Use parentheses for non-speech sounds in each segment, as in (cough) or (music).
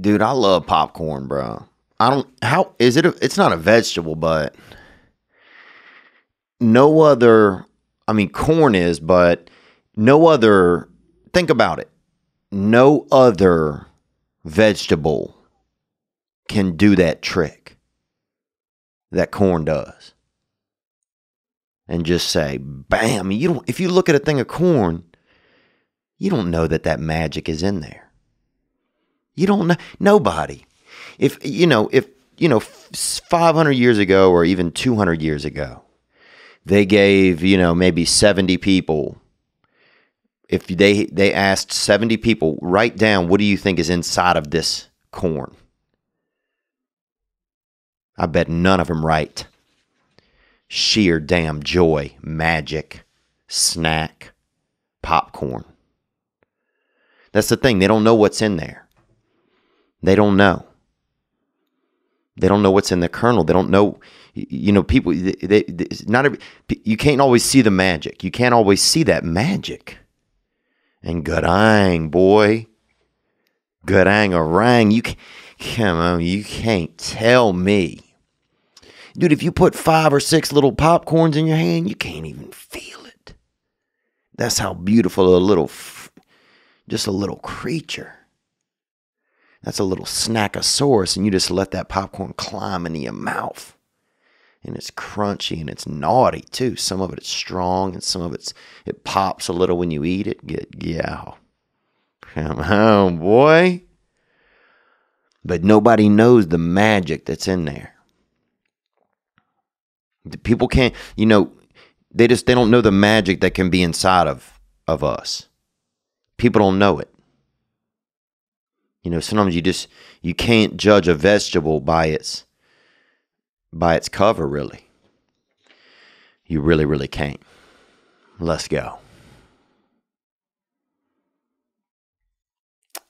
Dude, I love popcorn, bro. I don't how is it a, it's not a vegetable, but no other I mean corn is, but no other think about it. No other vegetable can do that trick that corn does. And just say, bam, you don't if you look at a thing of corn, you don't know that that magic is in there. You don't know nobody. If you know, if you know 500 years ago or even 200 years ago, they gave, you know, maybe 70 people. If they they asked 70 people write down what do you think is inside of this corn? I bet none of them write. Sheer damn joy magic snack popcorn. That's the thing they don't know what's in there they don't know they don't know what's in the kernel they don't know you know people they, they, not every, you can't always see the magic you can't always see that magic and Garang, boy. Garang orang. You can, come on, you can't tell me. Dude, if you put five or six little popcorns in your hand, you can't even feel it. That's how beautiful a little, just a little creature. That's a little snack of snackosaurus, and you just let that popcorn climb into your mouth and it's crunchy and it's naughty too. Some of it is strong and some of it's it pops a little when you eat it. Get yeah. Come on, boy. But nobody knows the magic that's in there. The people can't, you know, they just they don't know the magic that can be inside of of us. People don't know it. You know, sometimes you just you can't judge a vegetable by its by its cover, really. You really, really can't. Let's go.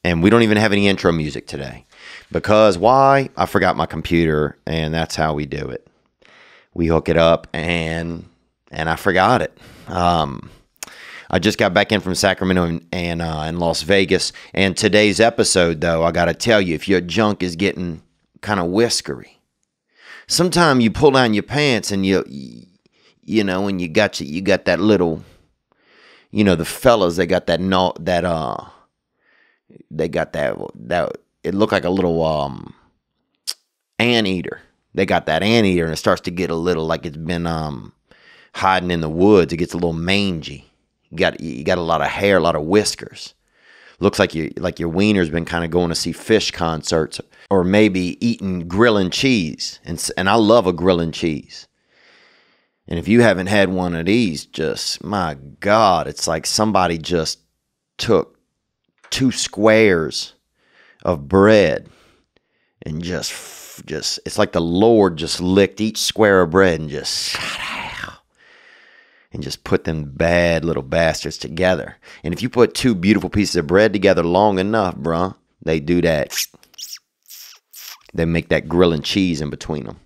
And we don't even have any intro music today. Because why? I forgot my computer, and that's how we do it. We hook it up, and and I forgot it. Um, I just got back in from Sacramento and, and uh, in Las Vegas. And today's episode, though, I got to tell you, if your junk is getting kind of whiskery, sometimes you pull down your pants and you you know and you got you, you got that little you know the fellas they got that no that uh they got that that it looked like a little um anteater. They got that anteater and it starts to get a little like it's been um hiding in the woods. It gets a little mangy you got you got a lot of hair a lot of whiskers looks like you like your wiener's been kind of going to see fish concerts or maybe eating grilling cheese. And and I love a grilling cheese. And if you haven't had one of these, just my God, it's like somebody just took two squares of bread and just just it's like the Lord just licked each square of bread and just and just put them bad little bastards together. And if you put two beautiful pieces of bread together long enough, bruh, they do that. They make that grilling cheese in between them.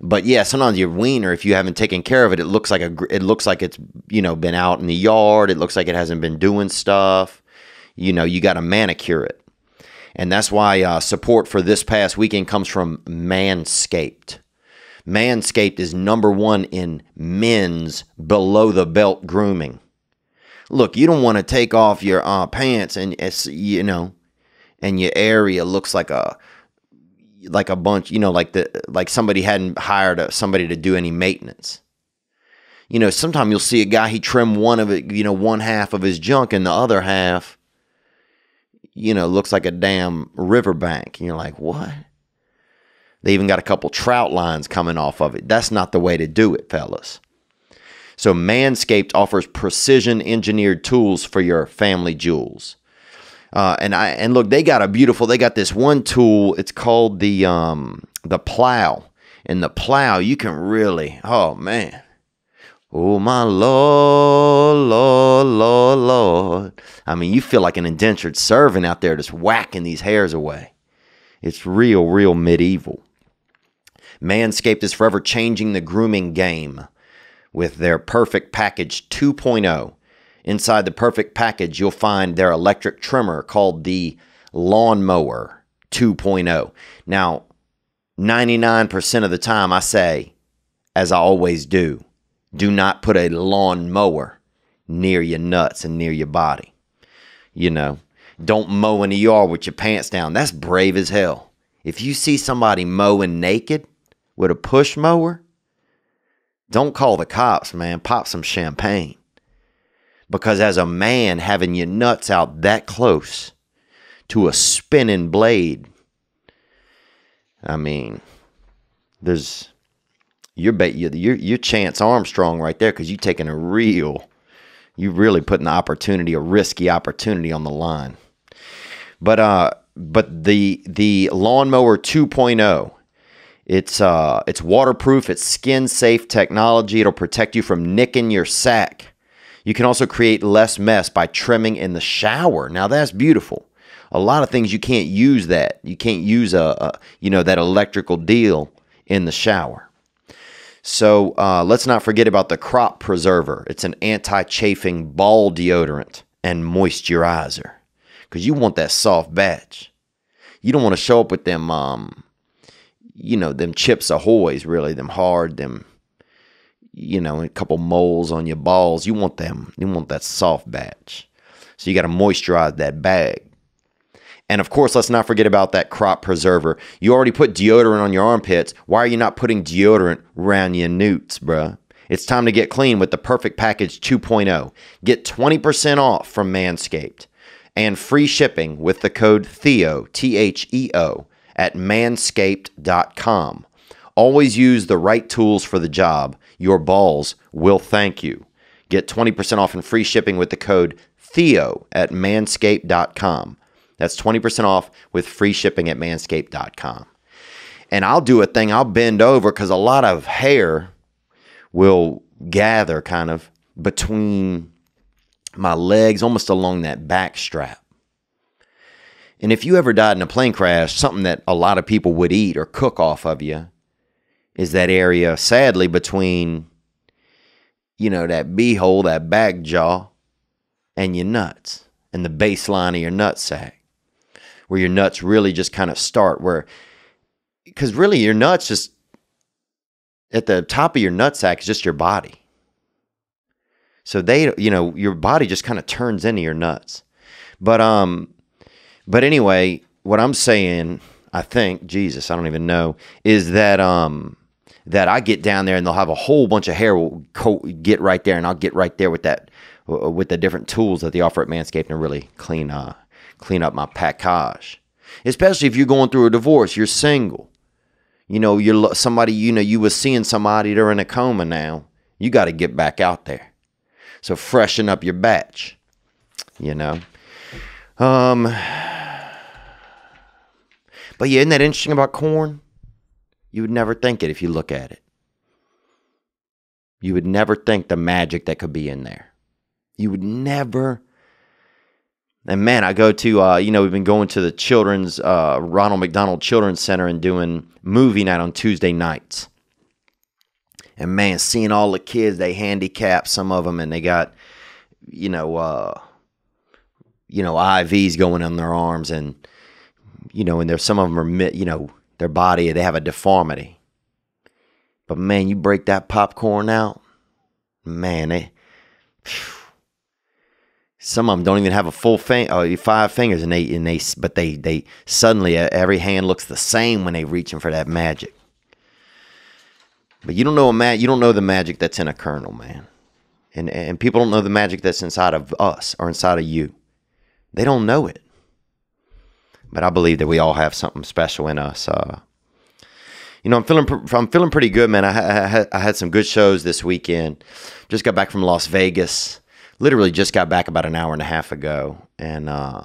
But yeah, sometimes your wiener, if you haven't taken care of it, it looks like a it looks like it's you know been out in the yard. It looks like it hasn't been doing stuff. You know, you got to manicure it, and that's why uh, support for this past weekend comes from Manscaped. Manscaped is number one in men's below the belt grooming. Look, you don't want to take off your uh, pants and you know, and your area looks like a like a bunch, you know, like the like somebody hadn't hired a, somebody to do any maintenance. You know, sometimes you'll see a guy he trim one of it, you know, one half of his junk, and the other half, you know, looks like a damn riverbank. And you're like, what? They even got a couple trout lines coming off of it. That's not the way to do it, fellas. So Manscaped offers precision engineered tools for your family jewels. Uh, and I and look, they got a beautiful. They got this one tool. It's called the um, the plow. And the plow, you can really. Oh man. Oh my lord, lord, lord, lord. I mean, you feel like an indentured servant out there just whacking these hairs away. It's real, real medieval. Manscaped is forever changing the grooming game with their Perfect Package 2.0. Inside the Perfect Package, you'll find their electric trimmer called the Lawnmower 2.0. Now, 99% of the time, I say, as I always do, do not put a lawnmower near your nuts and near your body. You know, don't mow in the yard with your pants down. That's brave as hell. If you see somebody mowing naked with a push mower, don't call the cops, man. Pop some champagne. Because as a man, having your nuts out that close to a spinning blade, I mean, there's you're bet you're you're Chance Armstrong right there because you're taking a real, you really putting the opportunity, a risky opportunity on the line. But uh, but the the lawnmower 2.0, it's uh, it's waterproof, it's skin safe technology. It'll protect you from nicking your sack. You can also create less mess by trimming in the shower. Now that's beautiful. A lot of things you can't use that. You can't use a, a you know that electrical deal in the shower. So uh, let's not forget about the crop preserver. It's an anti-chafing ball deodorant and moisturizer because you want that soft batch. You don't want to show up with them, um, you know, them chips ahoy's really, them hard, them you know, a couple moles on your balls. You want them, you want that soft batch. So you got to moisturize that bag. And of course, let's not forget about that crop preserver. You already put deodorant on your armpits. Why are you not putting deodorant around your newts, bruh? It's time to get clean with the Perfect Package 2.0. Get 20% off from Manscaped and free shipping with the code THEO, T H E O, at manscaped.com. Always use the right tools for the job your balls will thank you. Get 20% off and free shipping with the code Theo at manscaped.com. That's 20% off with free shipping at manscaped.com. And I'll do a thing, I'll bend over because a lot of hair will gather kind of between my legs, almost along that back strap. And if you ever died in a plane crash, something that a lot of people would eat or cook off of you is that area, sadly, between, you know, that beehole, that back jaw, and your nuts, and the baseline of your nut sack, where your nuts really just kind of start, where, because really your nuts just, at the top of your nut sack is just your body. So they, you know, your body just kind of turns into your nuts. But, um, but anyway, what I'm saying, I think, Jesus, I don't even know, is that, um, that I get down there and they'll have a whole bunch of hair will get right there, and I'll get right there with that uh, with the different tools that they offer at Manscaped and really clean uh clean up my package. Especially if you're going through a divorce, you're single. You know, you're somebody. You know, you were seeing somebody they're in a coma now. You got to get back out there. So freshen up your batch. You know. Um. But yeah, isn't that interesting about corn? You would never think it if you look at it. You would never think the magic that could be in there. You would never. And man, I go to, uh, you know, we've been going to the children's, uh, Ronald McDonald Children's Center and doing movie night on Tuesday nights. And man, seeing all the kids, they handicap some of them and they got, you know, uh, you know, IVs going on their arms and, you know, and there's some of them are, you know, their body, they have a deformity. But man, you break that popcorn out, man, they, some of them don't even have a full finger, uh, five fingers, and they and they, but they they suddenly uh, every hand looks the same when they're reaching for that magic. But you don't know a ma- you don't know the magic that's in a kernel, man, and and people don't know the magic that's inside of us or inside of you. They don't know it but I believe that we all have something special in us. Uh, you know, I'm feeling I'm feeling pretty good, man. I, I, I, had some good shows this weekend. Just got back from Las Vegas. Literally just got back about an hour and a half ago, and uh,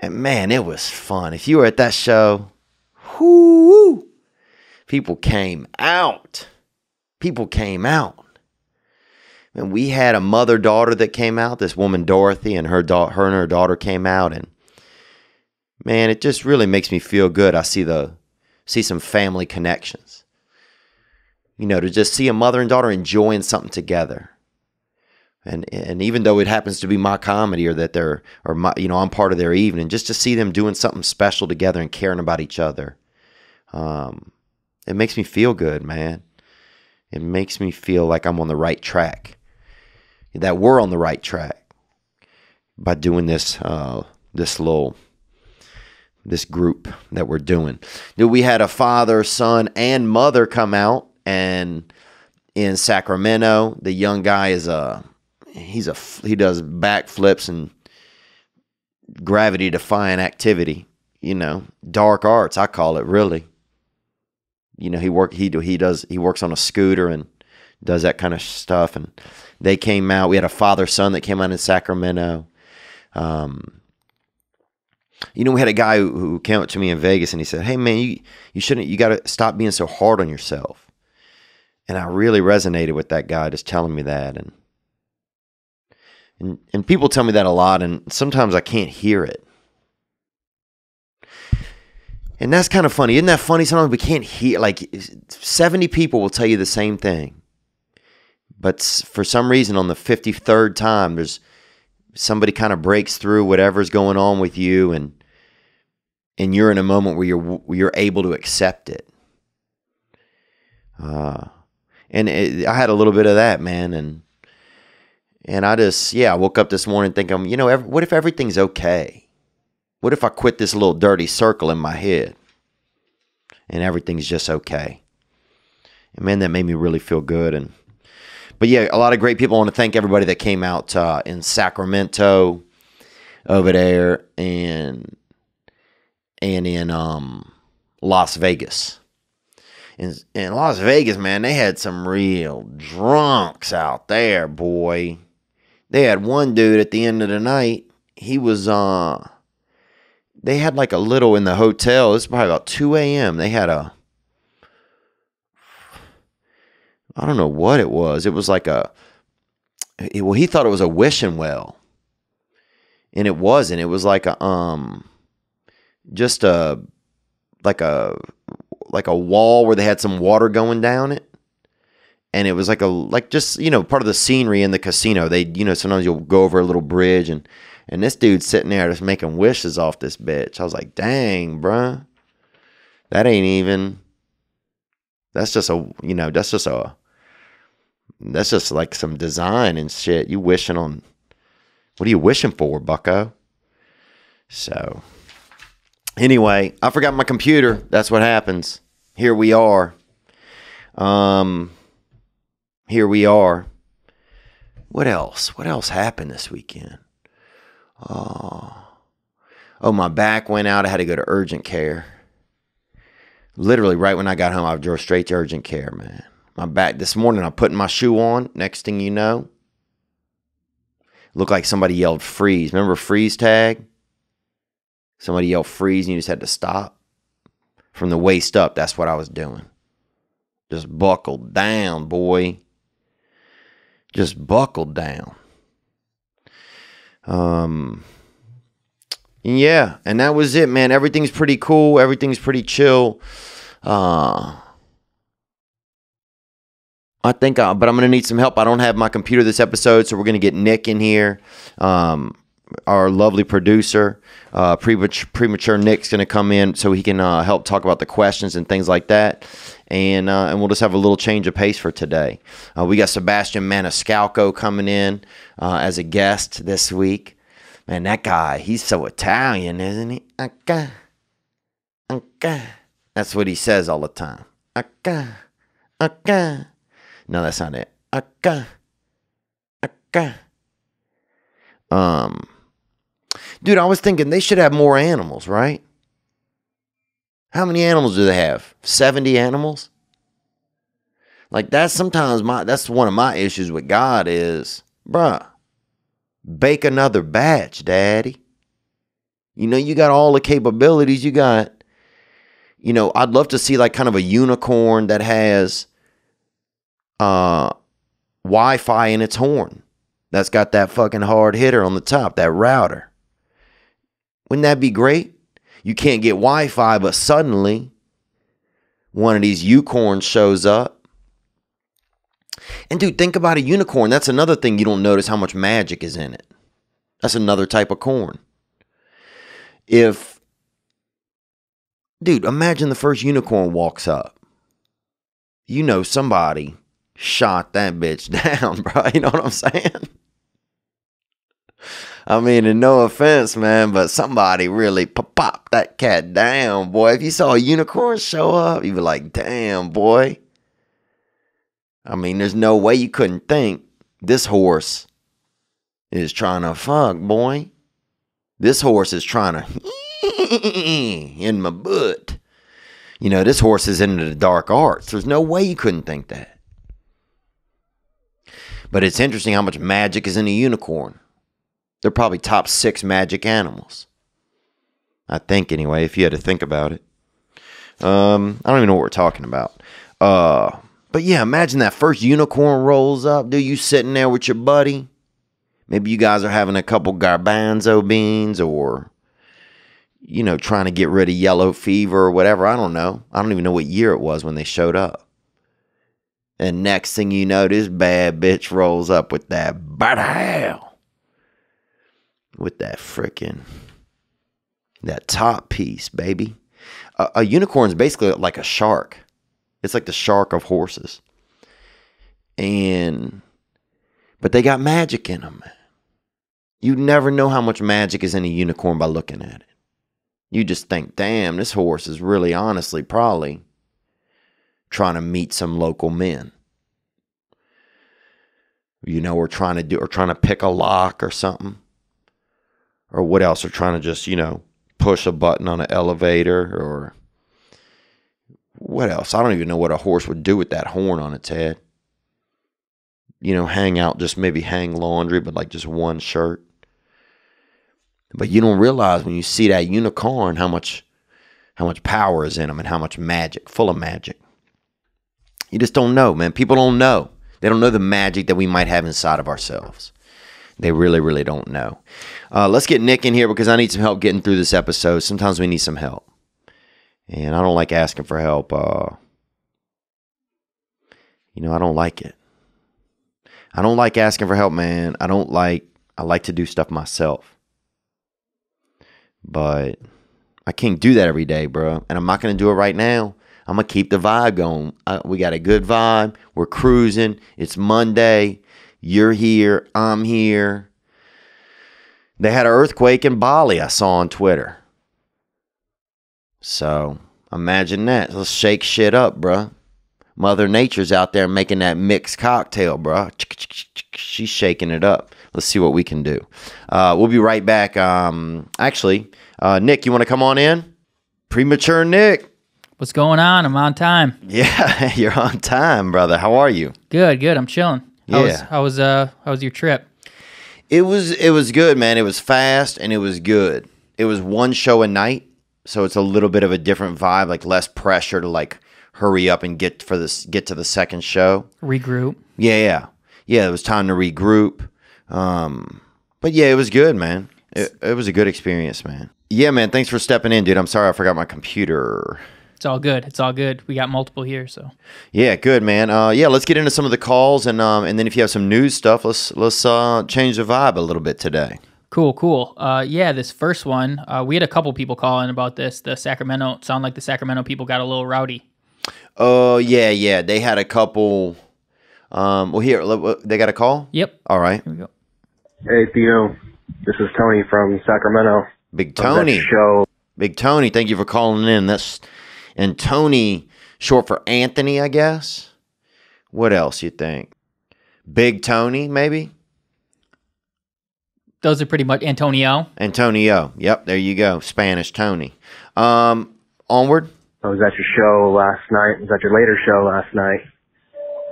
and man, it was fun. If you were at that show, whoo, people came out. People came out. And we had a mother daughter that came out. This woman Dorothy and her da- her and her daughter came out, and man, it just really makes me feel good. I see the see some family connections. You know, to just see a mother and daughter enjoying something together. And and even though it happens to be my comedy or that they're or my you know I'm part of their evening, just to see them doing something special together and caring about each other, um, it makes me feel good, man. It makes me feel like I'm on the right track, that we're on the right track by doing this uh, this little this group that we're doing. We had a father, son, and mother come out, and in Sacramento, the young guy is a he's a he does backflips and gravity defying activity. You know, dark arts I call it really. You know, he work he do he does he works on a scooter and does that kind of stuff. And they came out. We had a father son that came out in Sacramento. Um, you know, we had a guy who, came up to me in Vegas and he said, "Hey, man, you you shouldn't. You got to stop being so hard on yourself." And I really resonated with that guy just telling me that, and and and people tell me that a lot, and sometimes I can't hear it. And that's kind of funny. Isn't that funny? Sometimes we can't hear, like, 70 people will tell you the same thing. But for some reason, on the 53rd time, there's somebody kind of breaks through whatever's going on with you and and you're in a moment where you're you're able to accept it. Uh, and it, I had a little bit of that man and and I just yeah I woke up this morning thinking you know every, what if everything's okay? What if I quit this little dirty circle in my head and everything's just okay? And man that made me really feel good and but yeah, a lot of great people. I want to thank everybody that came out uh, in Sacramento over there and and in um, Las Vegas. In, in Las Vegas, man, they had some real drunks out there, boy. They had one dude at the end of the night. He was uh they had like a little in the hotel. It was probably about 2 a.m. They had a I don't know what it was. It was like a, it, well, he thought it was a wishing well, and it wasn't. It was like a um, just a like a like a wall where they had some water going down it, and it was like a like just you know part of the scenery in the casino. They you know sometimes you'll go over a little bridge and and this dude's sitting there just making wishes off this bitch. I was like, dang, bruh. That ain't even. That's just a you know that's just a that's just like some design and shit. You wishing on what are you wishing for, bucko? So anyway, I forgot my computer. That's what happens. Here we are. Um here we are. What else? What else happened this weekend? Oh. Oh, my back went out. I had to go to urgent care. Literally right when I got home, I drove straight to urgent care, man my back this morning. I'm putting my shoe on. Next thing you know, looked like somebody yelled freeze. Remember freeze tag? Somebody yelled freeze and you just had to stop. From the waist up, that's what I was doing. Just buckled down, boy. Just buckled down. Um yeah, and that was it, man. Everything's pretty cool. Everything's pretty chill. Uh I think, uh, but I'm going to need some help. I don't have my computer this episode, so we're going to get Nick in here, um, our lovely producer. Uh, premature, premature Nick's going to come in so he can uh, help talk about the questions and things like that. And uh, and we'll just have a little change of pace for today. Uh, we got Sebastian Maniscalco coming in uh, as a guest this week. Man, that guy, he's so Italian, isn't he? Okay. Okay. That's what he says all the time. Okay. Okay. No, that's not it. Aka. Aka. Um, dude, I was thinking they should have more animals, right? How many animals do they have? 70 animals? Like that's sometimes my that's one of my issues with God is, bruh, bake another batch, daddy. You know, you got all the capabilities. You got, you know, I'd love to see like kind of a unicorn that has uh, Wi-Fi in its horn. That's got that fucking hard hitter on the top, that router. Wouldn't that be great? You can't get Wi-Fi, but suddenly one of these unicorns shows up And dude, think about a unicorn. That's another thing you don't notice how much magic is in it. That's another type of corn. If, dude, imagine the first unicorn walks up. You know somebody shot that bitch (laughs) down, bro. You know what I'm saying? I mean, and no offense, man, but somebody really pop that cat down, boy. If you saw a unicorn show up, you'd be like, damn, boy. I mean, there's no way you couldn't think this horse is trying to fuck, boy. This horse is trying to (laughs) in my butt. You know, this horse is into the dark arts. There's no way you couldn't think that. But it's interesting how much magic is in a unicorn. They're probably top six magic animals. I think anyway, if you had to think about it. Um, I don't even know what we're talking about. Uh, but yeah, imagine that first unicorn rolls up, dude. You sitting there with your buddy. Maybe you guys are having a couple garbanzo beans or, you know, trying to get rid of yellow fever or whatever. I don't know. I don't even know what year it was when they showed up. And next thing you know, this bad bitch rolls up with that hell with that freaking that top piece, baby. A, a unicorn is basically like a shark. It's like the shark of horses. And but they got magic in them. You never know how much magic is in a unicorn by looking at it. You just think, damn, this horse is really honestly probably trying to meet some local men. You know, we're trying to do or trying to pick a lock or something or what else are trying to just, you know, push a button on an elevator or what else? I don't even know what a horse would do with that horn on its head. You know, hang out, just maybe hang laundry, but like just one shirt. But you don't realize when you see that unicorn how much how much power is in them and how much magic, full of magic. You just don't know, man. People don't know. They don't know the magic that we might have inside of ourselves. They really, really don't know. Uh, let's get Nick in here because I need some help getting through this episode. Sometimes we need some help. And I don't like asking for help. Uh, you know, I don't like it. I don't like asking for help, man. I don't like, I like to do stuff myself. But I can't do that every day, bro. And I'm not going to do it right now. I'm to keep the vibe going. We got a good vibe. We're cruising. It's Monday. You're here. I'm here. They had an earthquake in Bali, I saw on Twitter. So imagine that. Let's shake shit up, bruh. Mother Nature's out there making that mixed cocktail, bruh. She's shaking it up. Let's see what we can do. Uh, we'll be right back. Um, actually, uh, Nick, you want to come on in? Premature Nick. What's going on? I'm on time. (laughs) Yeah, (laughs) you're on time, brother. How are you? Good, good. I'm chilling. How Yeah. Was, how was uh how was your trip? It was it was good, man. It was fast and it was good. It was one show a night, so it's a little bit of a different vibe, like less pressure to like hurry up and get for this get to the second show. Regroup. Yeah, yeah. Yeah, it was time to regroup. Um but yeah, it was good, man. It, it was a good experience, man. Yeah, man, thanks for stepping in, dude. I'm sorry I forgot my computer. It's all good. It's all good. We got multiple here, so Yeah, good man. Uh, yeah, let's get into some of the calls and um, and then if you have some news stuff, let's let's uh, change the vibe a little bit today. cool, cool. Uh, yeah, this first one, uh, we had a couple people calling about this. The Sacramento sound like the Sacramento people got a little rowdy. Oh yeah, yeah. They had a couple. Um, well, here they got a call. Yep. All right, Here we go. Hey Theo, this is Tony from Sacramento. Big I was at Tony. your Show. Big Tony. Thank you for calling in. That's and Tony, short for Anthony, I guess. What else you think? Big Tony, maybe Those are pretty much Antonio. Antonio. Yep, there you go. Spanish Tony. Um, onward. I was at your show last night. I was at your later show last night.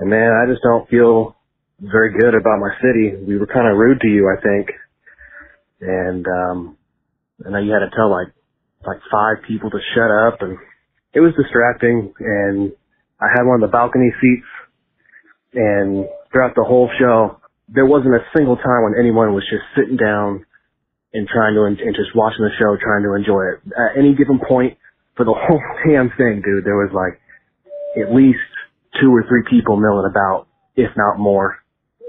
And man, I just don't feel very good about my city. We were kind of rude to you, I think. And um I know you had to tell like like five people to shut up and it was distracting and I had one of the balcony seats and throughout the whole show there wasn't a single time when anyone was just sitting down and trying to and just watching the show, trying to enjoy it. At any given point for the (laughs) whole damn thing, dude, there was like at least two or three people milling about if not more.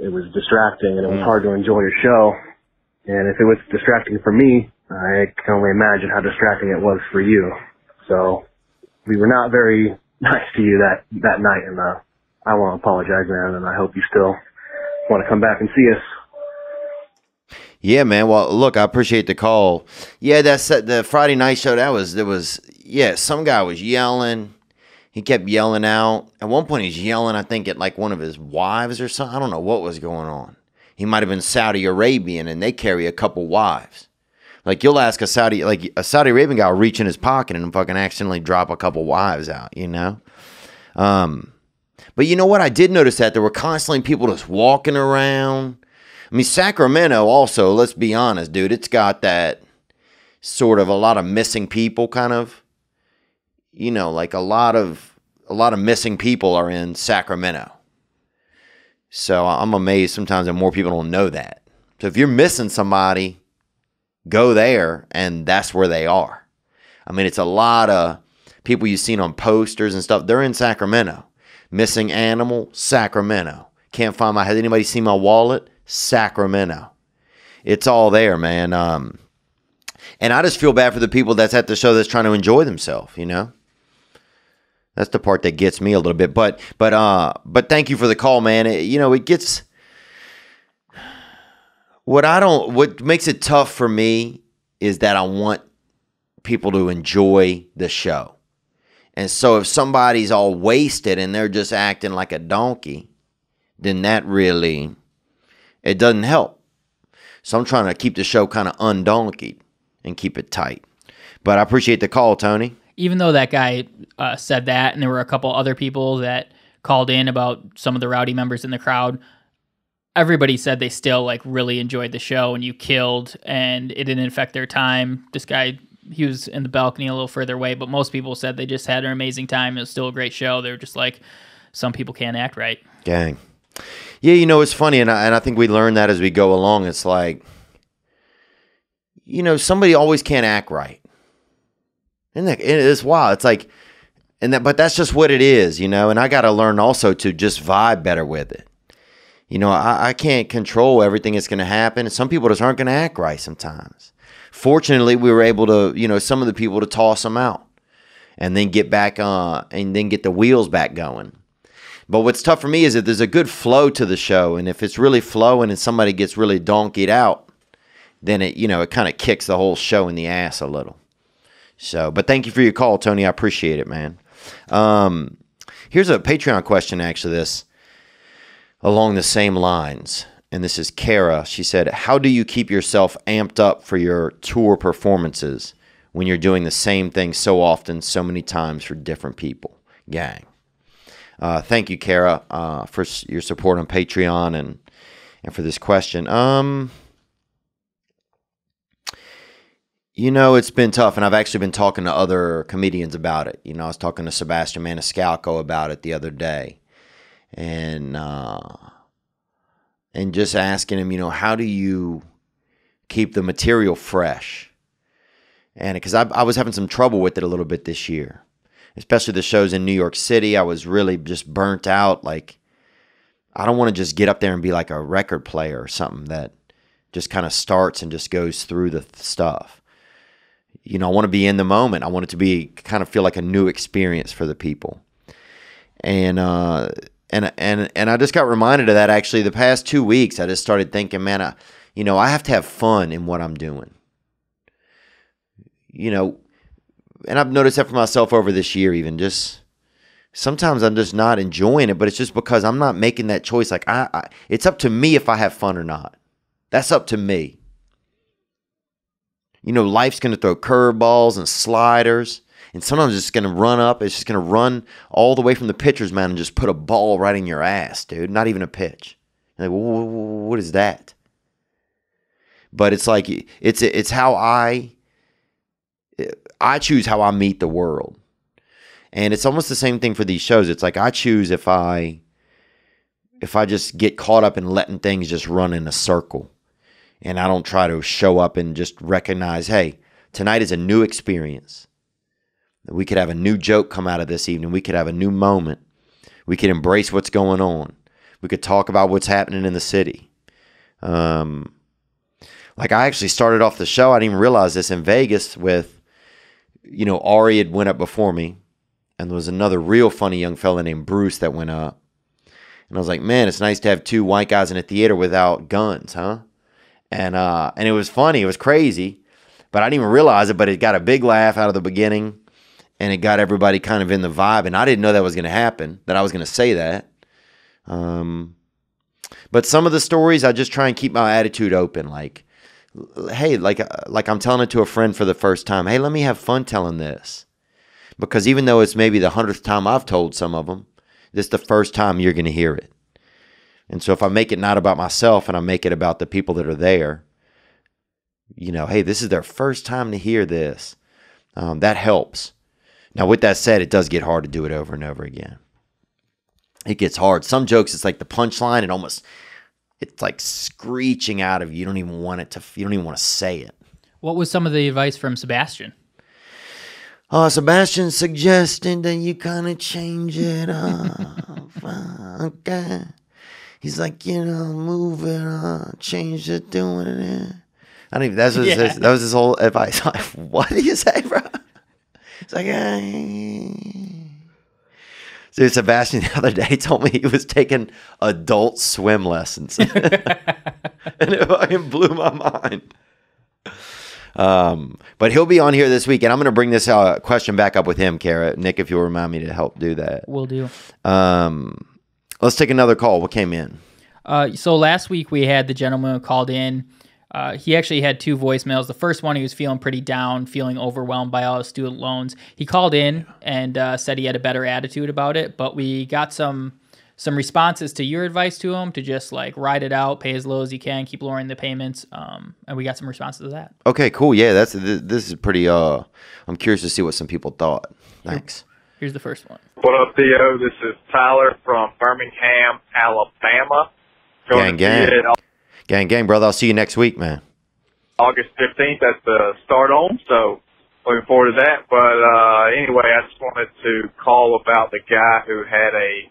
It was distracting and it was Mm. hard to enjoy your show. And if it was distracting for me, I can only imagine how distracting it was for you. So we were not very (laughs) nice to you that, that night and, uh, I want to apologize, man, and I hope you still want to come back and see us. Yeah, man. Well, look, I appreciate the call. Yeah, that's the Friday night show. That was there was yeah. Some guy was yelling. He kept yelling out. At one point, he's yelling. I think at like one of his wives or something. I don't know what was going on. He might have been Saudi Arabian, and they carry a couple wives. Like you'll ask a Saudi like a Saudi Arabian guy will reach in his pocket and fucking accidentally drop a couple wives out. You know. Um, but you know what? I did notice that there were constantly people just walking around. I mean, Sacramento also, let's be honest, dude, it's got that sort of a lot of missing people kind of. You know, like a lot of a lot of missing people are in Sacramento. So I'm amazed sometimes that more people don't know that. So if you're missing somebody, go there and that's where they are. I mean, it's a lot of people you've seen on posters and stuff. They're in Sacramento. Missing animal, Sacramento. Can't find my. Has anybody seen my wallet? Sacramento. It's all there, man. Um, and I just feel bad for the people that's at the show that's trying to enjoy themselves. You know, that's the part that gets me a little bit. But but uh, but thank you for the call, man. It, you know, it gets what I don't. What makes it tough for me is that I want people to enjoy the show. And so if somebody's all wasted and they're just acting like a donkey, then that really it doesn't help. So I'm trying to keep the show kind of undonkeyed and keep it tight. But I appreciate the call, Tony. even though that guy uh, said that, and there were a couple other people that called in about some of the rowdy members in the crowd, everybody said they still like really enjoyed the show, and you killed, and it didn't affect their time. This guy, he was in the balcony a little further away, but most people said they just had an amazing time. It was still a great show. They were just like, some people can't act right. Gang. Yeah, you know, it's funny, and I, and I think we learn that as we go along. It's like, you know, somebody always can't act right. And that, it is wild. It's like, and that, but that's just what it is, you know. And I got to learn also to just vibe better with it. You know, I, I can't control everything that's going to happen. Some people just aren't going to act right sometimes. Fortunately, we were able to, you know, some of the people to toss them out, and then get back on, and then get the wheels back going. But what's tough for me is that there's a good flow to the show, and if it's really flowing and somebody gets really donkeyed out, then it, you know, it kind of kicks the whole show in the ass a little. So, but thank you for your call, Tony. I appreciate it, man. Um, here's a Patreon question, actually, this along the same lines. And this is Kara. She said, How do you keep yourself amped up for your tour performances when you're doing the same thing so often, so many times for different people? Gang. Uh, thank you, Kara, uh, for your support on Patreon and and for this question. Um, you know, it's been tough, and I've actually been talking to other comedians about it. You know, I was talking to Sebastian Maniscalco about it the other day, and uh, and just asking him, you know, how do you keep the material fresh? And because I, I was having some trouble with it a little bit this year, especially the shows in New York City. I was really just burnt out. Like, I don't want to just get up there and be like a record player or something that just kind of starts and just goes through the th- stuff. You know, I want to be in the moment. I want it to be kind of feel like a new experience for the people. And uh and and and I just got reminded of that actually the past 2 weeks. I just started thinking, man, I, you know, I have to have fun in what I'm doing. You know, and I've noticed that for myself over this year even just sometimes I'm just not enjoying it, but it's just because I'm not making that choice. Like I, I it's up to me if I have fun or not. That's up to me. You know, life's going to throw curveballs and sliders, and sometimes it's going to run up. It's just going to run all the way from the pitcher's mound and just put a ball right in your ass, dude. Not even a pitch. Like, "Wha- wha- what is that? But it's like it's it's how I I choose how I meet the world. And it's almost the same thing for these shows. It's like I choose if I if I just get caught up in letting things just run in a circle and I don't try to show up and just recognize, hey, tonight is a new experience. We could have a new joke come out of this evening. We could have a new moment. We could embrace what's going on. We could talk about what's happening in the city. Um, like I actually started off the show. I didn't even realize this in Vegas with, you know, Ari had went up before me, and there was another real funny young fella named Bruce that went up, and I was like, man, it's nice to have two white guys in a theater without guns, huh? And uh, and it was funny. It was crazy, but I didn't even realize it. But it got a big laugh out of the beginning, and it got everybody kind of in the vibe. And I didn't know that was going to happen. That I was going to say that. Um, but some of the stories, I just try and keep my attitude open. Like, hey, like like I'm telling it to a friend for the first time. Hey, let me have fun telling this, because even though it's maybe the hundredth time I've told some of them, this is the first time you're going to hear it. And so if I make it not about myself and I make it about the people that are there, you know, hey, this is their first time to hear this. Um, that helps. Now, with that said, it does get hard to do it over and over again. It gets hard. Some jokes, it's like the punchline, and almost it's like screeching out of you. You don't even want it to. You don't even want to say it. What was some of the advice from Sebastian? Oh, Sebastian suggested that you kind of change it up. (laughs) okay. He's like, you know, move it on, change it, doing it. I don't even, that's (laughs) Yeah. his, that was his whole advice. (laughs) Like, what do you say, bro? It's like, "Hey." Dude, Sebastian the other day (laughs) told me he was taking adult swim lessons. (laughs) and it fucking blew my mind. Um, but he'll be on here this week, and I'm going to bring this uh, question back up with him, Kara. Nick, if you'll remind me to help do that. we'll do. Um, let's take another call. What came in? Uh, so last week we had the gentleman who called in. Uh, he actually had two voicemails. The first one, he was feeling pretty down, feeling overwhelmed by all his student loans. He called in and uh, said he had a better attitude about it, but we got some some responses to your advice to him to just like ride it out, pay as low as you can, keep lowering the payments, um, and we got some responses to that. Okay, cool. Yeah, that's th- this is pretty. Uh, I'm curious to see what some people thought. Thanks. Here's the first one. What up, Theo? This is Tyler from Birmingham, Alabama. Gang, to gang. See it on Gang, gang, brother. I'll see you next week, man. August 15th at the Stardome, so looking forward to that. But uh, anyway, I just wanted to call about the guy who had a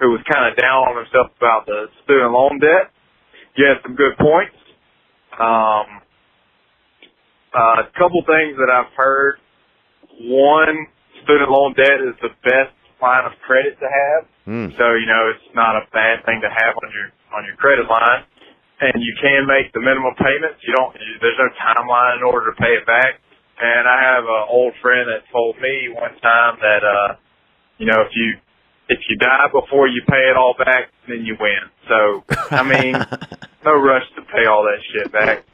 who was kind of down on himself about the student loan debt. You had some good points. Um, uh, a couple things that I've heard. One, student loan debt is the best line of credit to have. Hmm. So, you know, it's not a bad thing to have on your, on your credit line. And you can make the minimum payments. You don't, you, there's no timeline in order to pay it back. And I have an old friend that told me one time that, uh, you know, if you, if you die before you pay it all back, then you win. So, I mean, (laughs) no rush to pay all that shit back.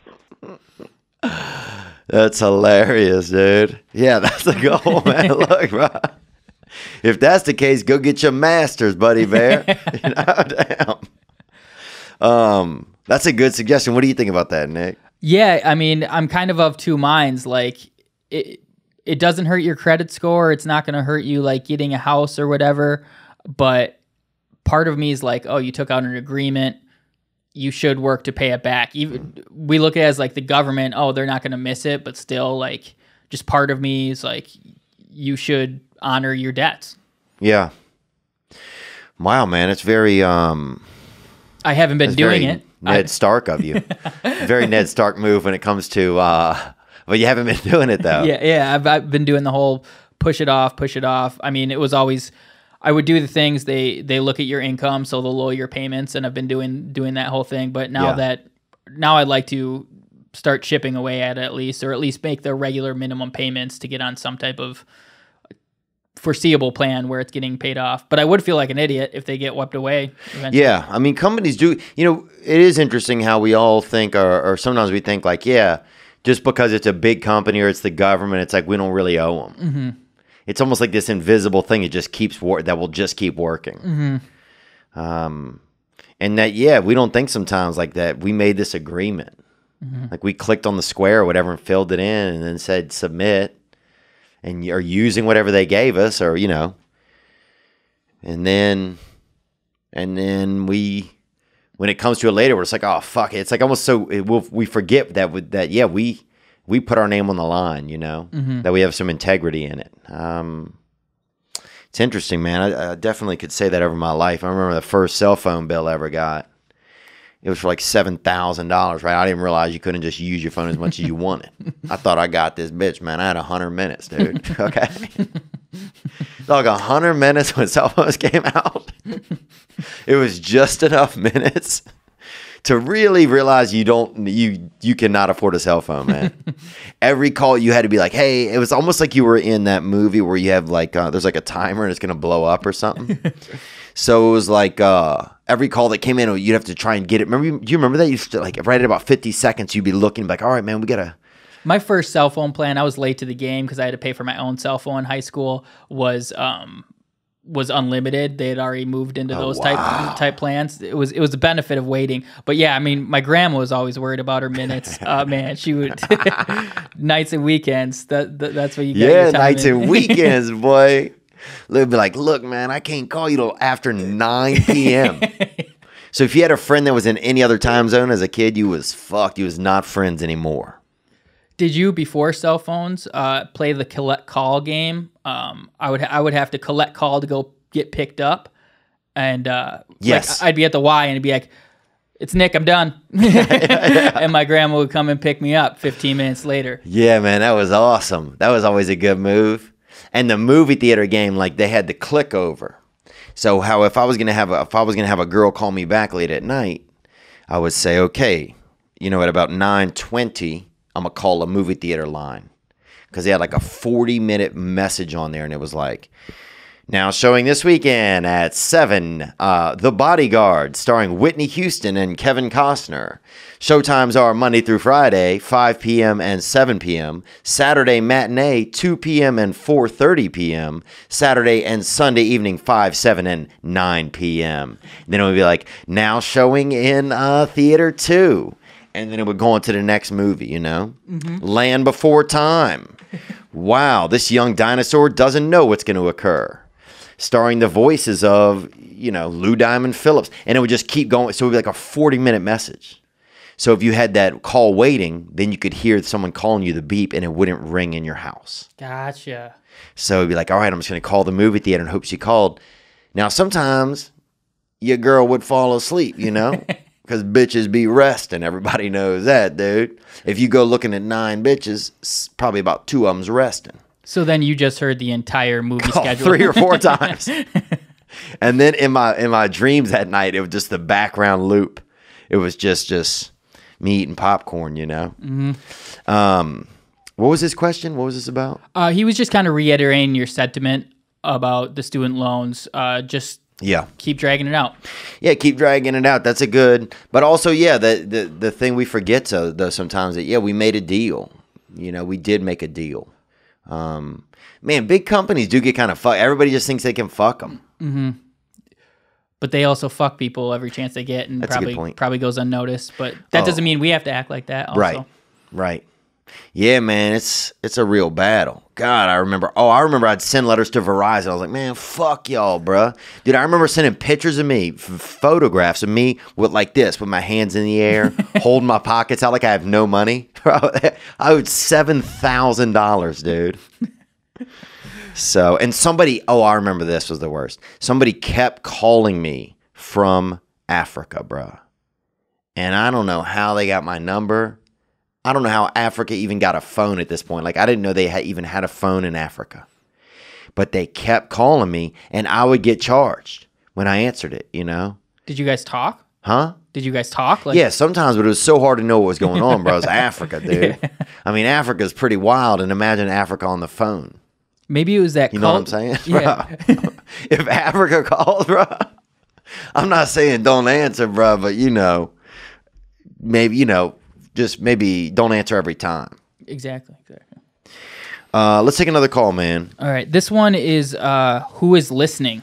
That's hilarious, dude. Yeah, (laughs) that's the goal, man. (laughs) Look, bro. If that's the case, go get your masters, buddy bear. you know, damn. Um, that's a good suggestion. What do you think about that, Nick? Yeah, I mean, I'm kind of of two minds. Like, it it doesn't hurt your credit score. It's not going to hurt you like getting a house or whatever. But part of me is like, oh, you took out an agreement. You should work to pay it back. Even we look at it as like the government. Oh, they're not going to miss it, but still, like, just part of me is like, you should honor your debts. Yeah. Wow, man, it's very um I haven't been doing very it. Ned I- Stark of you. (laughs) very Ned Stark move when it comes to uh but you haven't been (laughs) doing it though. Yeah, yeah. I've, I've been doing the whole push it off, push it off. I mean, it was always I would do the things they they look at your income, so they'll lower your payments, and I've been doing doing that whole thing. But now Yeah. that now I'd like to start chipping away at it at least, or at least make the regular minimum payments to get on some type of foreseeable plan where it's getting paid off. But I would feel like an idiot if they get wiped away. Eventually. Yeah, I mean, companies do. You know, it is interesting how we all think, or, or sometimes we think, like, yeah, just because it's a big company or it's the government, it's like we don't really owe them. Mm-hmm. It's almost like this invisible thing. It just keeps wor- that will just keep working. Mm-hmm. Um, and that yeah, we don't think sometimes like that. We made this agreement, like we clicked on the square or whatever and filled it in, and then said submit, and you're using whatever they gave us, or you know, and then and then we when it comes to it later we're just like oh fuck it it's like almost so it will we forget that with that yeah we we put our name on the line you know that we have some integrity in it um It's interesting, man. I, I definitely could say that over my life. I remember the first cell phone bill I ever got. It was for like seven thousand dollars, right? I didn't realize you couldn't just use your phone as much as you wanted. I thought I got this bitch, man. I had hundred minutes, dude. (laughs) Okay, like hundred minutes when (laughs) cell phones came out. it was just enough minutes to really realize you don't you you cannot afford a cell phone, man. (laughs) Every call you had to be like, hey, it was almost like you were in that movie where you have like uh, there's like a timer and it's gonna blow up or something. (laughs) so it was like uh, every call that came in, you'd have to try and get it. Remember, do you remember that? You used to like right at about 50 seconds, you'd be looking like, all right, man, we gotta. My first cell phone plan, I was late to the game because I had to pay for my own cell phone in high school. Was um was unlimited. They had already moved into Oh, those wow. type type plans. It was it was the benefit of waiting. But yeah, I mean, my grandma was always worried about her minutes. (laughs) Uh, man, she would (laughs) nights and weekends. That, that that's what you get. Yeah, nights in. and (laughs) weekends, boy. They'd be like, look, man, I can't call you till after 9 p.m. so if you had a friend that was in any other time zone as a kid, you was fucked. You was not friends anymore. Did you before cell phones uh, play the collect call game? Um, I would I would have to collect call to go get picked up, and uh, like, Yes. I'd be at the Y and it'd be like, "It's Nick, I'm done," (laughs) and my grandma would come and pick me up 15 minutes later. Yeah, man, that was awesome. That was always a good move. And the movie theater game, like they had the click over. So how if I was gonna have a if I was gonna have a girl call me back late at night, I would say, okay, you know, at about nine twenty, I'm gonna call a movie theater line because they had like a 40 minute message on there, and it was like. Now showing this weekend at 7, uh, The Bodyguard, starring Whitney Houston and Kevin Costner. Showtimes are Monday through Friday, 5 p.m. and 7 p.m. Saturday matinee, 2 p.m. and 4.30 p.m. Saturday and Sunday evening, 5, 7, and 9 p.m. Then it would be like, now showing in uh, Theater 2. And then it would go on to the next movie, you know? Mm-hmm. Land Before Time. (laughs) Wow, this young dinosaur doesn't know what's going to occur starring the voices of you know Lou Diamond Phillips, and it would just keep going. So it would be like a forty minute message. So if you had that call waiting, then you could hear someone calling you the beep, and it wouldn't ring in your house. Gotcha. So it'd be like, all right, I'm just going to call the movie theater and hope she called. Now sometimes your girl would fall asleep, you know. (laughs) Because bitches be resting. Everybody knows that, dude. If you go looking at nine bitches, probably about two of them's resting. So then you just heard the entire movie call (laughs) schedule three or four (laughs) times. and then in my in my dreams that night, it was just the background loop. It was just just me eating popcorn, you know. Mm-hmm. Um, what was his question? What was this about? Uh, he was just kind of reiterating your sentiment about the student loans. Uh, just Yeah, keep dragging it out. yeah. Keep dragging it out. That's a good. But also, yeah, the the the thing we forget to though sometimes that yeah, we made a deal. You know, we did make a deal. Um, man, big companies do get kind of fuck. Everybody just thinks they can fuck them. But they also fuck people every chance they get, and That's probably point. probably goes unnoticed. But that Oh. doesn't mean we have to act like that. Also. Right. Right. Yeah, man, it's it's a real battle. God, I remember. Oh, I remember I'd send letters to Verizon. I was like, man, fuck y'all, bruh. Dude, I remember sending pictures of me, photographs of me with like this, with my hands in the air, (laughs) holding my pockets out like I have no money. (laughs) I owed seven thousand dollars, dude. So, and somebody, oh, I remember this was the worst. Somebody kept calling me from Africa, bruh. And I don't know how they got my number. I don't know how Africa even got a phone at this point. Like I didn't know they had even had a phone in Africa. But they kept calling me and I would get charged when I answered it, you know? Did you guys talk? Huh? Did you guys talk? Like, Yeah, sometimes, but it was so hard to know what was going on, bro. It was (laughs) Africa, dude. I mean, Africa's pretty wild, and imagine Africa on the phone. Maybe it was that. You know what I'm saying? (laughs) Yeah. (laughs) If Africa calls, bro, I'm not saying don't answer, bro, but you know, maybe, you know, just maybe don't answer every time. exactly. Exactly. Uh, let's take another call, man. All right. This one is uh, who is listening.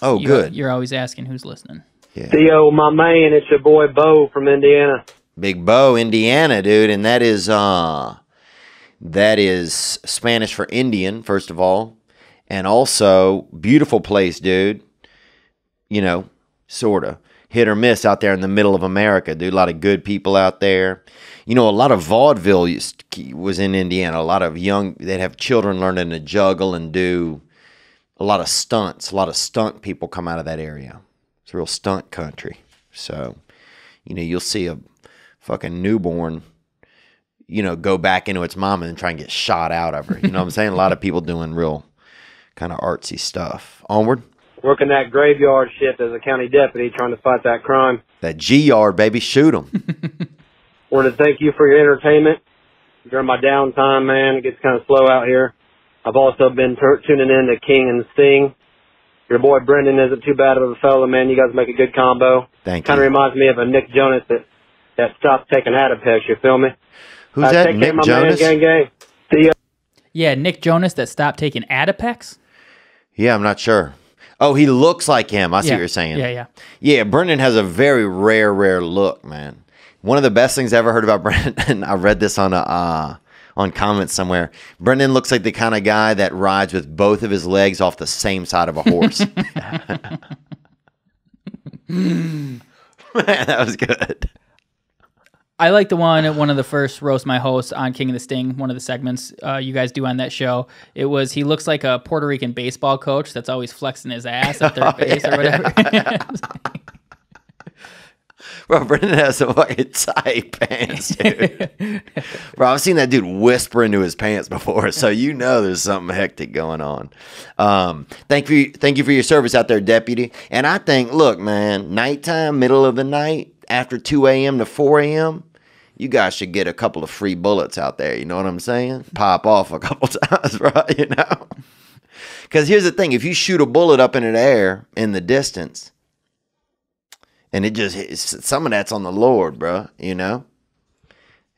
Oh, You- good. You're always asking who's listening. Yeah. Theo, my man, it's your boy Bo from Indiana. Big Bo, Indiana, dude, and that is uh that is Spanish for Indian, first of all. And also beautiful place, dude. You know, sorta. Hit or miss out there in the middle of America, dude. A lot of good people out there. You know, a lot of vaudeville was in Indiana. A lot of young they'd have children learning to juggle and do a lot of stunts, a lot of stunt people come out of that area. It's a real stunt country. So, you know, you'll see a fucking newborn, you know, go back into its mom and try and get shot out of her. You know what I'm saying? A lot of people doing real kind of artsy stuff. Onward. Working that graveyard shift as a county deputy trying to fight that crime. That G yard, baby, shoot them. (laughs) Wanted to thank you for your entertainment during my downtime, man. It gets kind of slow out here. I've also been tur tuning in to King and Sting. Your boy Brendan isn't too bad of a fellow, man. You guys make a good combo. Thank Kind of you. reminds me of a Nick Jonas that that stopped taking Adipex. You feel me? Who's Uh, that? take care, Nick my Jonas? man. Gang, gang. See ya. Yeah, Nick Jonas that stopped taking Adipex. Yeah, I'm not sure. Oh, he looks like him. I see yeah. what you're saying. Yeah, yeah. Yeah, Brendan has a very rare, rare look, man. One of the best things I ever heard about (laughs) Brendan, I read this on a uh, on comments somewhere. Brendan looks like the kind of guy that rides with both of his legs off the same side of a horse. (laughs) (laughs) man, that was good. I like the one one of the first roast my host on King of the Sting. One of the segments uh, you guys do on that show. It was he looks like a Puerto Rican baseball coach that's always flexing his ass at third base or whatever. (laughs) (laughs) Bro, Brendan has some fucking tight pants, dude. Bro, I've seen that dude whisper into his pants before, so you know there's something hectic going on. Um, thank you, thank you for your service out there, deputy. And I think, look, man, nighttime, middle of the night, after 2 a.m. to 4 a.m., you guys should get a couple of free bullets out there. You know what I'm saying? Pop off a (laughs) couple times, (laughs) bro. You know. Because here's the thing: if you shoot a bullet up into the air in the distance, and it just hits, some of that's on the Lord, bro. You know,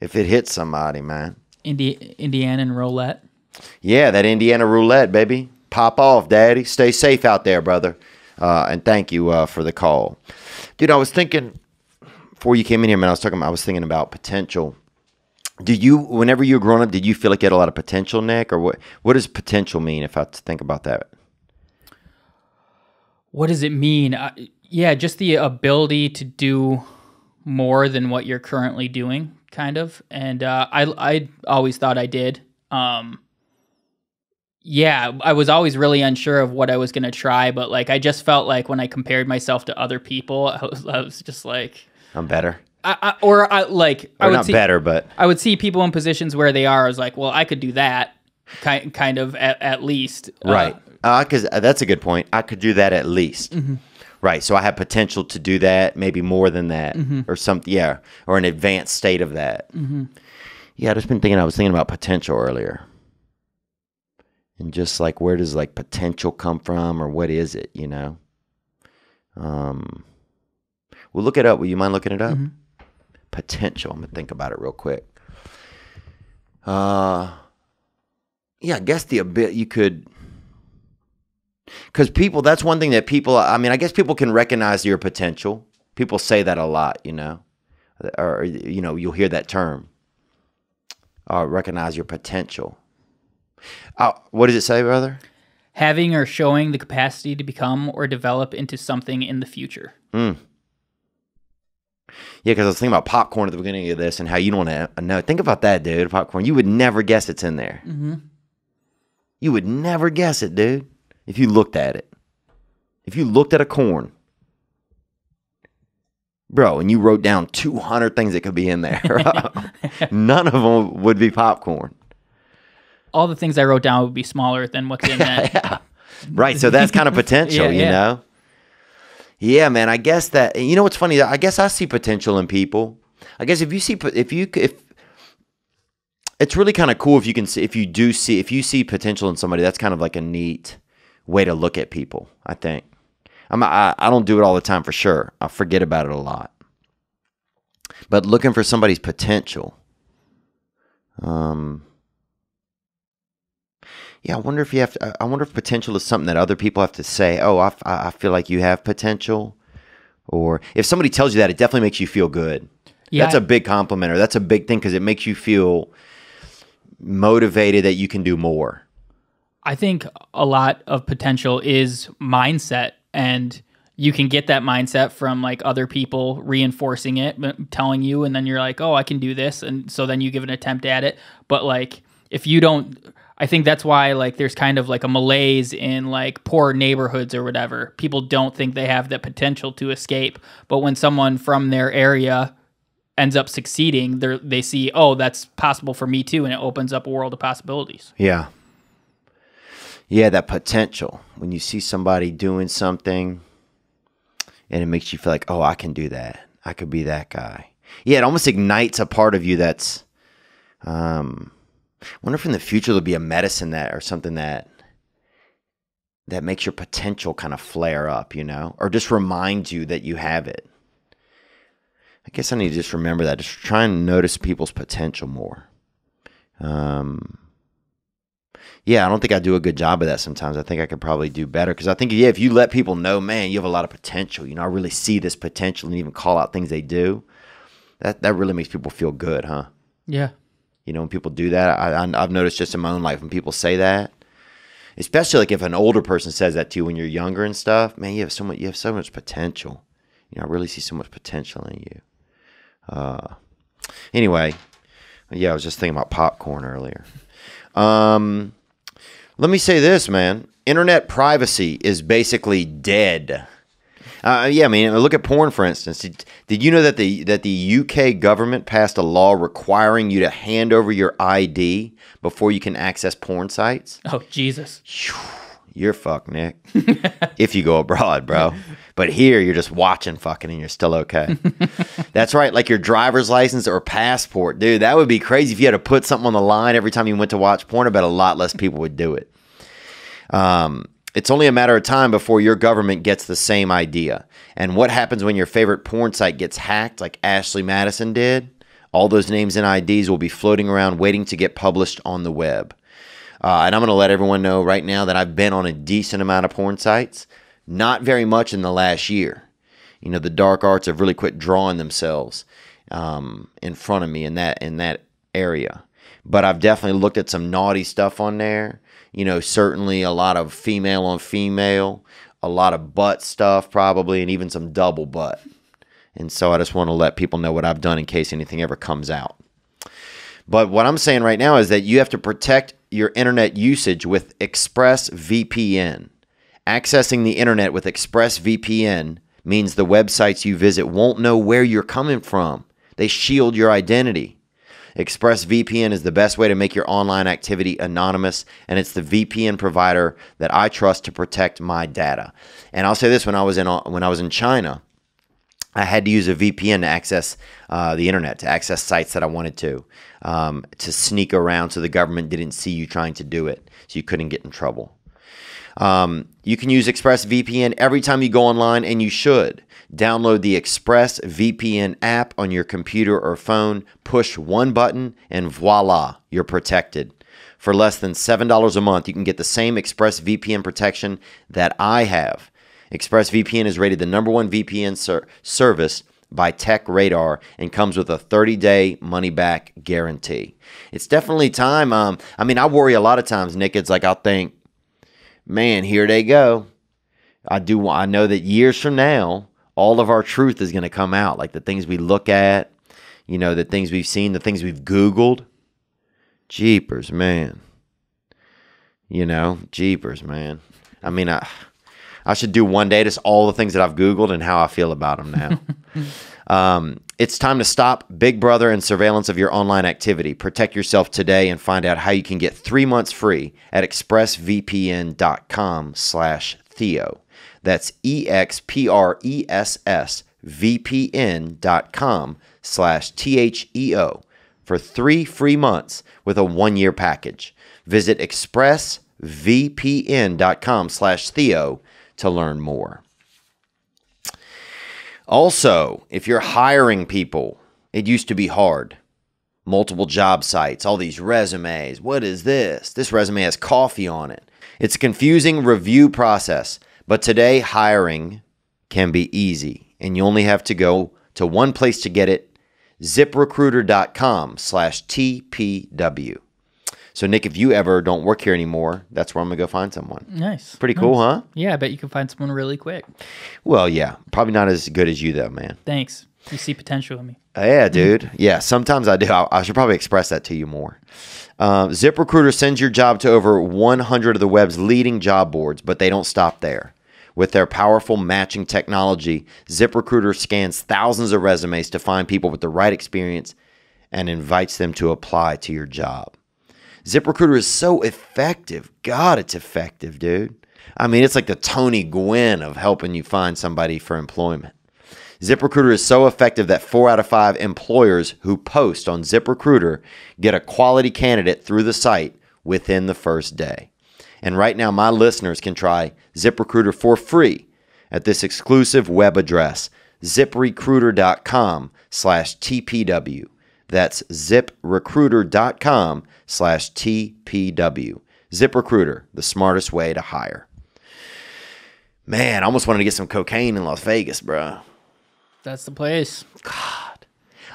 if it hits somebody, man. Indi- Indiana and roulette. Yeah, that Indiana roulette, baby. Pop off, daddy. Stay safe out there, brother. Uh, and thank you uh, for the call, dude. I was thinking before you came in here, man. I was talking. I was thinking about potential. Did you, whenever you were growing up, did you feel like you had a lot of potential, Nick, or what? What does potential mean? If I think about that, What does it mean? Uh, yeah, just the ability to do more than what you're currently doing, kind of. And uh, I I always thought I did. Um, yeah, I was always really unsure of what I was gonna try, but like I just felt like when I compared myself to other people, (laughs) I was, I was just like, I'm better. I, I, or I like I would not see, better, but I would see people in positions where they are. I was like, well, I could do that, kind kind of at, at least. Uh, Right. Uh, because uh, that's a good point. I could do that at least. Mm-hmm. Right. So I have potential to do that, maybe more than that, mm-hmm. or something. Yeah. Or an advanced state of that. Mm-hmm. Yeah. I just been thinking. I was thinking about potential earlier, and just like where does like potential come from, or what is it? You know. Um. Well, look it up. Will you mind looking it up? Potential. I'm gonna think about it real quick. Uh. Yeah, I guess the a bit you could because people that's one thing that people i mean i guess people can recognize your potential people say that a lot you know or you know you'll hear that term uh, recognize your potential uh, what does it say brother having or showing the capacity to become or develop into something in the future. Yeah because i was thinking about popcorn at the beginning of this and how you don't want to know think about that dude popcorn you would never guess it's in there Mm-hmm. you would never guess it dude if you looked at it if you looked at a corn bro, and you wrote down 200 things that could be in there, (laughs) none of them would be popcorn. All the things I wrote down would be smaller than what's in (laughs) that. Right. So that's kind of (laughs) potential, Yeah, you yeah. know? Yeah, man. I guess that, you know what's funny? I guess I see potential in people. I guess if you see, if you, if, it's really kind of cool if you can see, if you do see, if you see potential in somebody, that's kind of like a neat way to look at people, I think. I'm, I, I don't do it all the time for sure. I forget about it a lot. But looking for somebody's potential. Um, yeah, I wonder if you have to, I wonder if potential is something that other people have to say, oh, I, f- I- I feel like you have potential. Or if somebody tells you that, it definitely makes you feel good. Yeah. That's a big compliment, or that's a big thing because it makes you feel motivated that you can do more. I think a lot of potential is mindset and you can get that mindset from like other people reinforcing it, telling you and then you're like, "Oh, I can do this." And so then you give an attempt at it. But like if you don't I think that's why like there's kind of like a malaise in like poor neighborhoods or whatever. People don't think they have the potential to escape, but when someone from their area ends up succeeding, they they see, oh, that's possible for me too, and it opens up a world of possibilities. Yeah. Yeah, that potential. When you see somebody doing something and it makes you feel like, oh, I can do that. I could be that guy. Yeah, it almost ignites a part of you that's um I wonder if in the future there'll be a medicine that or something that that makes your potential kind of flare up, you know? Or just reminds you that you have it. I guess I need to just remember that. Just try and notice people's potential more. Um yeah, I don't think I do a good job of that sometimes. I think I could probably do better because I think, yeah, if you let people know, man, you have a lot of potential, you know, I really see this potential and even call out things they do, that, that really makes people feel good, huh? Yeah. You know, when people do that, I, I've noticed just in my own life when people say that, especially like if an older person says that to you when you're younger and stuff, man, you have so much, you have so much potential. You know, I really see so much potential in you. Uh, anyway, yeah, I was just thinking about popcorn earlier. Um, let me say this, man. Internet privacy is basically dead. Uh, yeah, I mean, look at porn, for instance. Did, did you know that the that the UK government passed a law requiring you to hand over your ID before you can access porn sites? (laughs) Oh Jesus. You're fucked, Nick. (laughs) if you go abroad, bro. But here, you're just watching fucking and you're still okay. (laughs) That's right. Like your driver's license or passport, dude. That would be crazy if you had to put something on the line every time you went to watch porn. I bet a lot less people would do it. Um, it's only a matter of time before your government gets the same idea. And what happens when your favorite porn site gets hacked, like Ashley Madison did? All those names and IDs will be floating around waiting to get published on the web. Uh, and I'm going to let everyone know right now that I've been on a decent amount of porn sites, not very much in the last year. You know, the dark arts have really quit drawing themselves um, in front of me in that in that area. But I've definitely looked at some naughty stuff on there. You know, certainly a lot of female on female, a lot of butt stuff probably, and even some double butt. And so I just want to let people know what I've done in case anything ever comes out. But what I'm saying right now is that you have to protect your internet usage with ExpressVPN. Accessing the internet with ExpressVPN means the websites you visit won't know where you're coming from. They shield your identity. ExpressVPN is the best way to make your online activity anonymous, and it's the VPN provider that I trust to protect my data. And I'll say this: when I was in when I was in China, I had to use a VPN to access uh, the internet, to access sites that I wanted to, um, to sneak around so the government didn't see you trying to do it, so you couldn't get in trouble. Um, you can use ExpressVPN every time you go online, and you should. Download the ExpressVPN app on your computer or phone, push one button, and voila, you're protected. For less than $7 a month, you can get the same ExpressVPN protection that I have. ExpressVPN is rated the number one VPN ser- service by TechRadar and comes with a 30-day money-back guarantee. It's definitely time. Um, I mean, I worry a lot of times, Nick. It's like I'll think, man, here they go. I do. I know that years from now, all of our truth is going to come out, like the things we look at, you know, the things we've seen, the things we've Googled. Jeepers, man. You know, jeepers, man. I mean, I I should do one day just all the things that I've Googled and how I feel about them now. (laughs) um, it's time to stop Big Brother and surveillance of your online activity. Protect yourself today and find out how you can get three months free at expressvpn.com slash Theo. That's E-X-P-R-E-S-S vpn.com slash T-H-E-O for three free months with a one-year package. Visit expressvpn.com slash Theo to learn more. Also, if you're hiring people, it used to be hard. Multiple job sites, all these resumes. What is this? This resume has coffee on it. It's a confusing review process, but today hiring can be easy, and you only have to go to one place to get it, ziprecruiter.com slash TPW. So, Nick, if you ever don't work here anymore, that's where I'm going to go find someone. Nice. Pretty cool, Nice. huh? Yeah, I bet you can find someone really quick. Well, yeah. Probably not as good as you, though, man. Thanks. You see potential in me. Yeah, dude. (laughs) Yeah, sometimes I do. I, I should probably express that to you more. Um, ZipRecruiter sends your job to over 100 of the web's leading job boards, but they don't stop there. With their powerful matching technology, ZipRecruiter scans thousands of resumes to find people with the right experience and invites them to apply to your job. ZipRecruiter is so effective. God, it's effective, dude. I mean, it's like the Tony Gwynn of helping you find somebody for employment. ZipRecruiter is so effective that four out of five employers who post on ZipRecruiter get a quality candidate through the site within the first day. And right now, my listeners can try ZipRecruiter for free at this exclusive web address, ziprecruiter.com slash TPW. That's ziprecruiter.com slash TPW. ZipRecruiter, the smartest way to hire. Man, I almost wanted to get some cocaine in Las Vegas, bro. That's the place. God.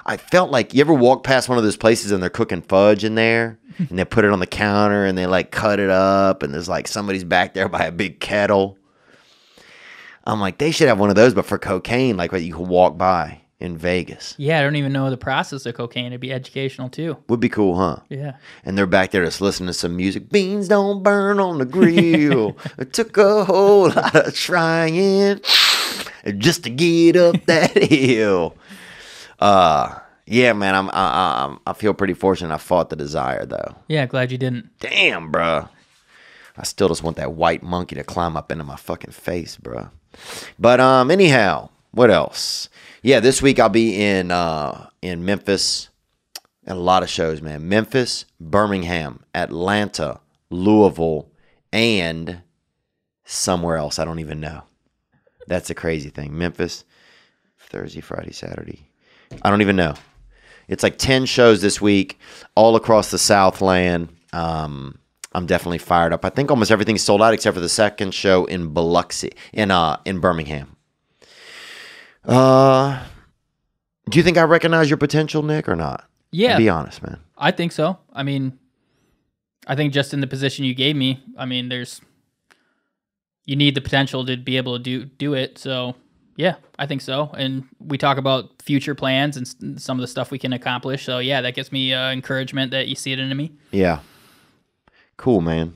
I felt like you ever walk past one of those places and they're cooking fudge in there (laughs) and they put it on the counter and they like cut it up and there's like somebody's back there by a big kettle. I'm like, they should have one of those, but for cocaine, like what you can walk by in Vegas. Yeah, I don't even know the process of cocaine. It'd be educational too. Would be cool, huh? Yeah. And they're back there just listening to some music. Beans don't burn on the grill. (laughs) it took a whole lot of trying just to get up (laughs) that hill. Uh, yeah, man, I'm, I, I'm, I feel pretty fortunate. I fought the desire though. Yeah, glad you didn't. Damn, bruh. I still just want that white monkey to climb up into my fucking face, bruh. But um, anyhow, what else? Yeah, this week I'll be in uh in Memphis. And a lot of shows, man. Memphis, Birmingham, Atlanta, Louisville, and somewhere else. I don't even know. That's a crazy thing. Memphis, Thursday, Friday, Saturday. I don't even know. It's like 10 shows this week, all across the Southland. Um, I'm definitely fired up. I think almost everything's sold out except for the second show in Biloxi, in uh, in Birmingham. Uh, do you think I recognize your potential, Nick, or not? Yeah, Be honest, man. I think so. I mean, I think just in the position you gave me, I mean, there's you need the potential to be able to do do it. So yeah, I think so. And we talk about future plans and some of the stuff we can accomplish. So yeah, that gives me uh, encouragement that you see it in me. Yeah. Cool, man.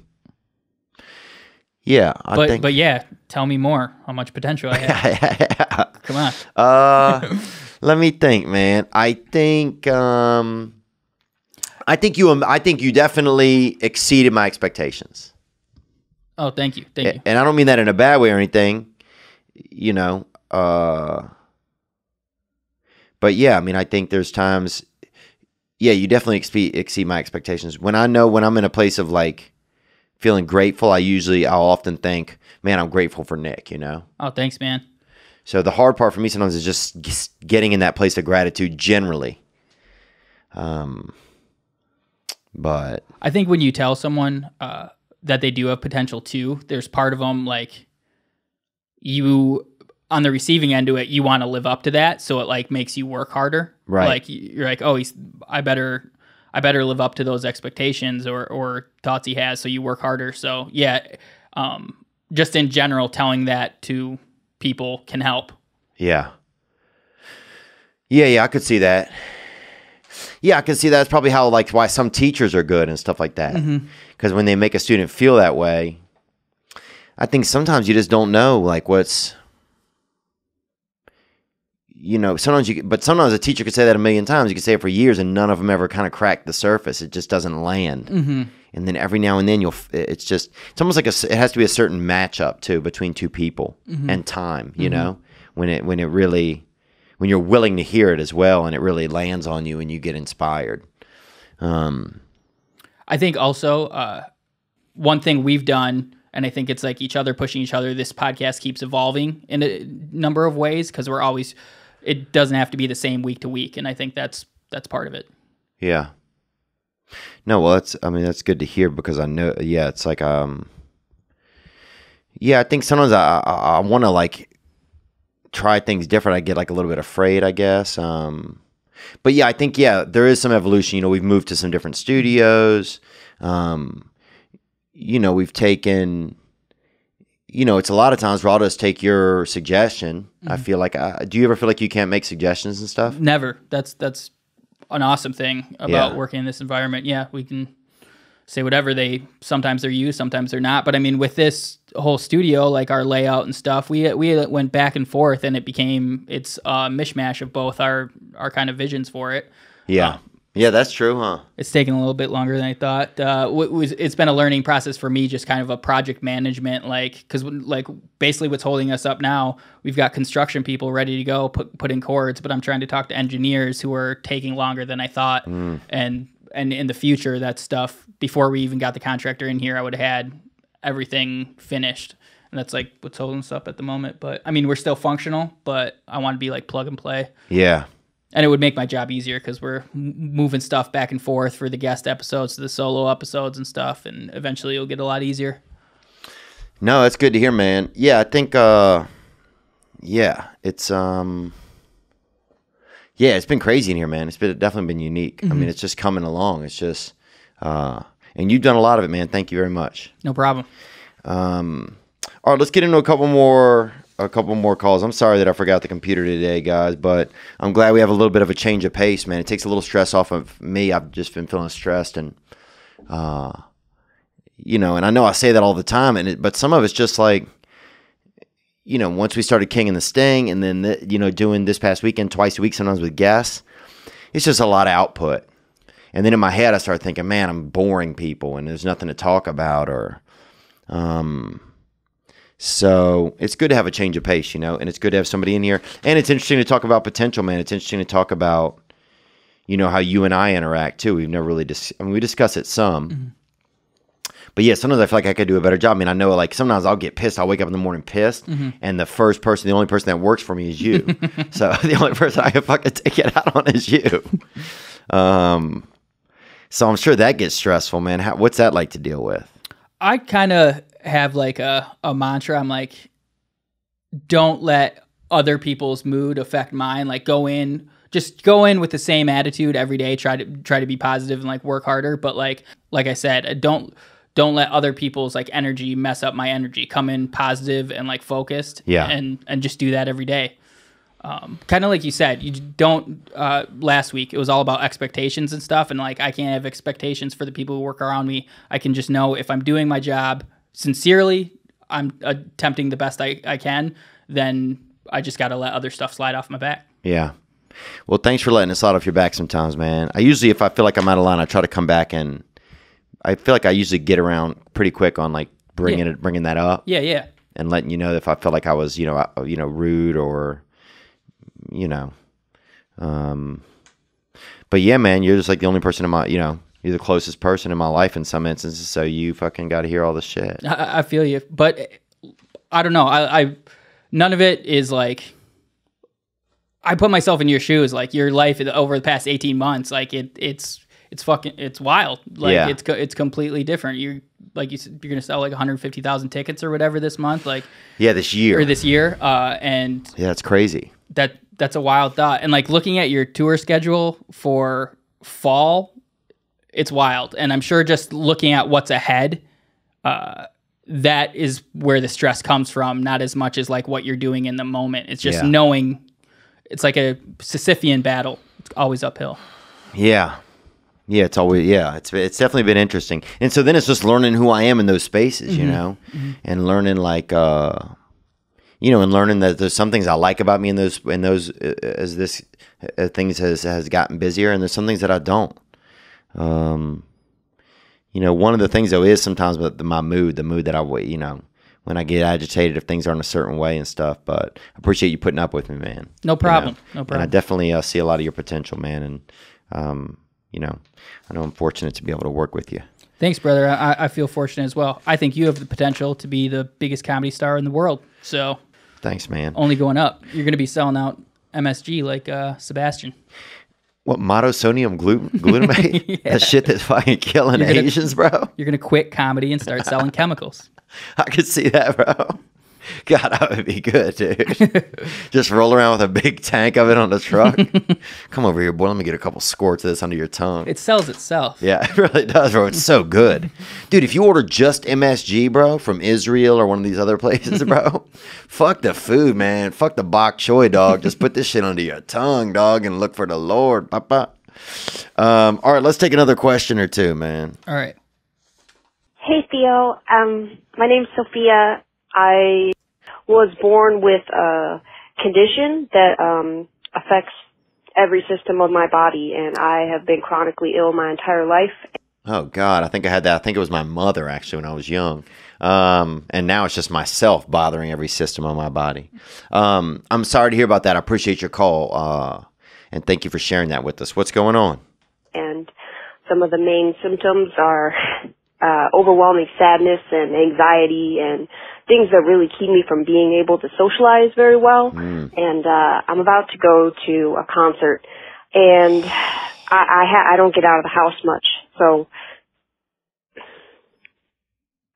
Yeah, I But think. but yeah, tell me more. How much potential I have? (laughs) Come on. uh, (laughs) let me think, man. I think. Um, I think you. I think you definitely exceeded my expectations. Oh, thank you, thank you. and I don't mean that in a bad way or anything, you know. Uh, but yeah, I mean, I think there's times, yeah, you definitely exceed, exceed my expectations. When I know when I'm in a place of like feeling grateful, I usually I'll often think, man, I'm grateful for Nick, you know. Oh, thanks, man. So the hard part for me sometimes is just getting in that place of gratitude generally. Um, but I think when you tell someone uh, that they do have potential too, there's part of them like you on the receiving end of it, you want to live up to that, so it like makes you work harder. Right. Like you're like, oh, he's I better I better live up to those expectations or or thoughts he has, so you work harder. So yeah, um, just in general, telling that to people can help. Yeah. Yeah, yeah, I could see that. Yeah, I can see that's probably how like why some teachers are good and stuff like that. Because when they make a student feel that way, I think sometimes you just don't know like what's you know, sometimes you but sometimes a teacher could say that a million times. You could say it for years and none of them ever kind of crack the surface. It just doesn't land. Mm-hmm. And then every now and then you'll it's just it's almost like a it has to be a certain matchup too between two people and time, you know? When it when it really when you're willing to hear it as well and it really lands on you and you get inspired. Um I think also uh, one thing we've done, and I think it's like each other pushing each other. This podcast keeps evolving in a number of ways because we're always. It doesn't have to be the same week to week, and I think that's that's part of it. Yeah. No, well, that's. I mean, that's good to hear because I know. Yeah, it's like um. Yeah, I think sometimes I I, I want to like try things different. I get like a little bit afraid, I guess. Um, but yeah, I think yeah, there is some evolution. You know, we've moved to some different studios. Um, you know, we've taken. You know, it's a lot of times where I'll just take your suggestion. I Mm-hmm. feel like, I, do you ever feel like you can't make suggestions and stuff? Never. That's that's an awesome thing about Yeah. working in this environment. Yeah, we can say whatever they sometimes they're used, sometimes they're not. But I mean, with this whole studio, like our layout and stuff, we we went back and forth, and it became it's a mishmash of both our our kind of visions for it. Yeah. Yeah, that's true, huh? It's taken a little bit longer than I thought. Uh, w- was it's been a learning process for me, just kind of a project management, like because like basically what's holding us up now, we've got construction people ready to go, put put in cords, but I'm trying to talk to engineers who are taking longer than I thought, and and in the future, that stuff before we even got the contractor in here, I would have had everything finished. And that's like what's holding us up at the moment. But I mean, we're still functional, but I want to be like plug and play Yeah. And it would make my job easier because we're moving stuff back and forth for the guest episodes to the solo episodes and stuff and eventually it'll get a lot easier No, that's good to hear, man. Yeah, I think uh yeah, it's um yeah, it's been crazy in here, man. It's been definitely been unique. I mean, it's just coming along. It's just uh and you've done a lot of it, man. Thank you very much. no problem Um all right, let's get into a couple more a couple more calls. I'm sorry that I forgot the computer today, guys, but I'm glad we have a little bit of a change of pace, man. It takes a little stress off of me. I've just been feeling stressed and uh you know, and I know I say that all the time and it, but some of it's just like you know, once we started King and the Sting and then the, you know, doing this past weekend twice a week sometimes with guests, it's just a lot of output. And then in my head I started thinking, man, I'm boring people and there's nothing to talk about or um so it's good to have a change of pace, you know, and it's good to have somebody in here. And it's interesting to talk about potential, man. It's interesting to talk about, you know, how you and I interact too. We've never really dis- I mean, we discuss it some. But yeah, sometimes I feel like I could do a better job. I mean, I know like sometimes I'll get pissed. I'll wake up in the morning pissed, and the first person, the only person that works for me is you. (laughs) so (laughs) the only person I can fucking take it out on is you. Um, so I'm sure that gets stressful, man. How, what's that like to deal with? i kind of have like a, a mantra i'm like don't let other people's mood affect mine. Like go in just go in with the same attitude every day try to try to be positive and like work harder. But like like i said don't don't let other people's like energy mess up my energy. Come in positive and like focused Yeah. and and just do that every day. Um, kind of like you said you don't uh, last week it was all about expectations and stuff. And like i can't have expectations for the people who work around me. I can just know if i'm doing my job sincerely i'm attempting the best i, I can then i just got to let other stuff slide off my back Yeah. Well, thanks for letting us out off your back sometimes, man. I usually, if I feel like I'm out of line, I try to come back and I feel like I usually get around pretty quick on like bringing Yeah. it, bringing that up yeah yeah and letting you know if I felt like I was, you know, uh, you know, rude or, you know, um, but yeah, man, you're just like the only person in my, you know, you're the closest person in my life in some instances. So you fucking got to hear all this shit. I, I feel you, but I don't know. I, I none of it is like. I put myself in your shoes. Like your life over the past eighteen months, like it, it's it's fucking it's wild. Like Yeah. it's it's completely different. You're like you said, you're gonna sell like 150,000 tickets or whatever this month, like Yeah, this year. or this year, uh, and yeah, that's crazy. that that's a wild thought. And like looking at your tour schedule for fall, it's wild. And I'm sure just looking at what's ahead, uh, that is where the stress comes from, not as much as like what you're doing in the moment. It's just Yeah. knowing it's like a Sisyphean battle. It's always uphill. Yeah. Yeah, it's always yeah, it's it's definitely been interesting. And so then it's just learning who I am in those spaces, Mm-hmm. you know? And learning like uh you know, and learning that there's some things I like about me in those in those uh, as this uh, things has has gotten busier and there's some things that I don't. Um you know, one of the things though is sometimes with my mood, the mood that I wa- you know, when I get agitated if things aren't a certain way and stuff, but I appreciate you putting up with me, man. No problem. No problem. And I definitely uh, see a lot of your potential, man. And um, you know, I know I'm fortunate to be able to work with you. Thanks, brother. I, I feel fortunate as well. I think you have the potential to be the biggest comedy star in the world. So Thanks, man. only going up. You're going to be selling out MSG like uh, Sebastian. What monosodium glu- (laughs) glutamate? (laughs) That shit that's fucking killing You're gonna- Asians, bro. You're going to quit comedy and start selling chemicals. (laughs) I could see that, bro. (laughs) God, that would be good, dude. (laughs) Just roll around with a big tank of it on the truck. (laughs) Come over here, boy. Let me get a couple squirts of this under your tongue. It sells itself. Yeah, it really does, bro. It's so good. Dude, if you order just MSG, bro, from Israel or one of these other places, bro, fuck the food, man. Fuck the bok choy, dog. Just put this shit under your tongue, dog, and look for the Lord. Papa. Um, all right, let's take another question or two, man. All right. Hey Theo, um, my name's Sophia. I was born with a condition that um, affects every system of my body, and I have been chronically ill my entire life. Oh God, I think I had that. I think it was my mother actually when I was young, um, and now it's just myself bothering every system of my body. Um, I'm sorry to hear about that. I appreciate your call, uh, and thank you for sharing that with us. What's going on? And some of the main symptoms are uh, overwhelming sadness and anxiety and things that really keep me from being able to socialize very well. And uh, I'm about to go to a concert, and I I, ha- I don't get out of the house much, so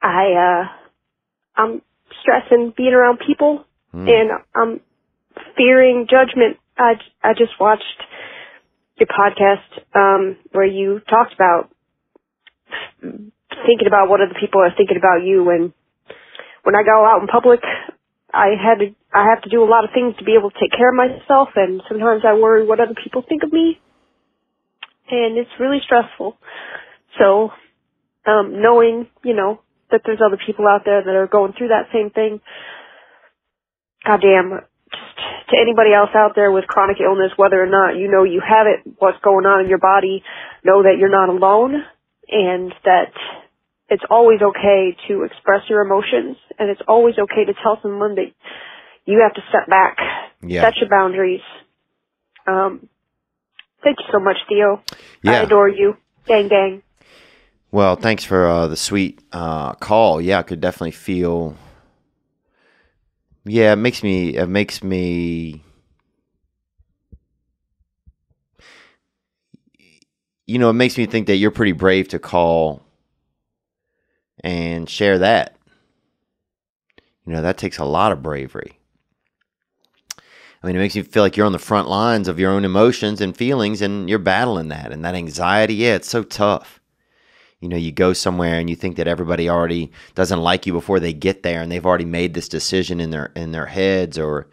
I uh, I'm stressing being around people, and I'm fearing judgment. I I just watched your podcast um, where you talked about thinking about what other people are thinking about you and when I go out in public I had to I have to do a lot of things to be able to take care of myself and sometimes I worry what other people think of me and it's really stressful. So um knowing, you know, that there's other people out there that are going through that same thing. Goddamn just to anybody else out there with chronic illness, whether or not you know you have it, what's going on in your body, know that you're not alone and that it's always okay to express your emotions and it's always okay to tell someone that you have to step back, Yeah. set your boundaries. Um, thank you so much, Theo. I adore you. Gang, gang. Well, thanks for uh, the sweet uh, call. Yeah, I could definitely feel. Yeah, it makes me. It makes me. You know, it makes me think that you're pretty brave to call and share that. You know, that takes a lot of bravery. I mean, it makes you feel like you're on the front lines of your own emotions and feelings and you're battling that. And that anxiety, yeah, it's so tough you know you go somewhere and you think that everybody already doesn't like you before they get there and they've already made this decision in their in their heads or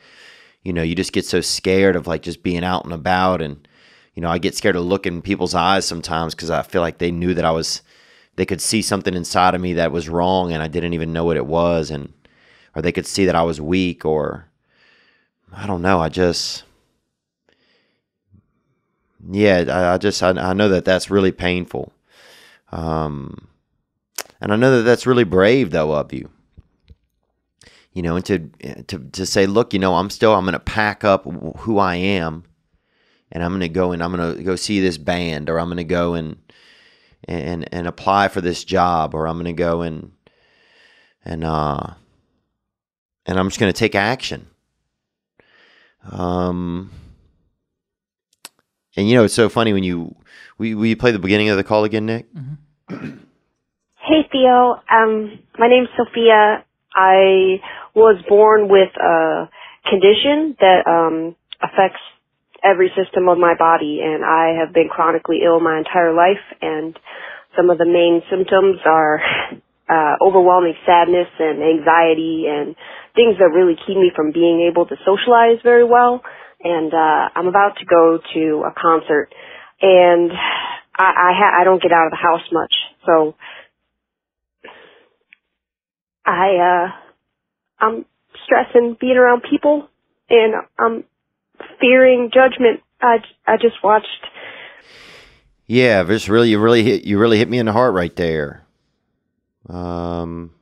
you know you just get so scared of like just being out and about and you know I get scared of looking in people's eyes sometimes cuz I feel like they knew that I was they could see something inside of me that was wrong and I didn't even know what it was and or they could see that I was weak or I don't know I just yeah I, I just I, I know that that's really painful um, and I know that that's really brave, though, of you. You know, and to to to say, look, you know, I'm still I'm going to pack up who I am, and I'm going to go and I'm going to go see this band, or I'm going to go and and and apply for this job, or I'm going to go and and uh and I'm just going to take action. Um, and you know, it's so funny when you we will you play the beginning of the call again, Nick? Hey Theo, um, my name's Sophia. I was born with a condition that um, affects every system of my body, and I have been chronically ill my entire life. And some of the main symptoms are uh, overwhelming sadness and anxiety, and things that really keep me from being able to socialize very well. And uh, I'm about to go to a concert, and I I, ha- I don't get out of the house much, so I uh I'm stressing being around people and I'm fearing judgment. I I just watched Yeah, this really, you really hit, you really hit me in the heart right there. Um,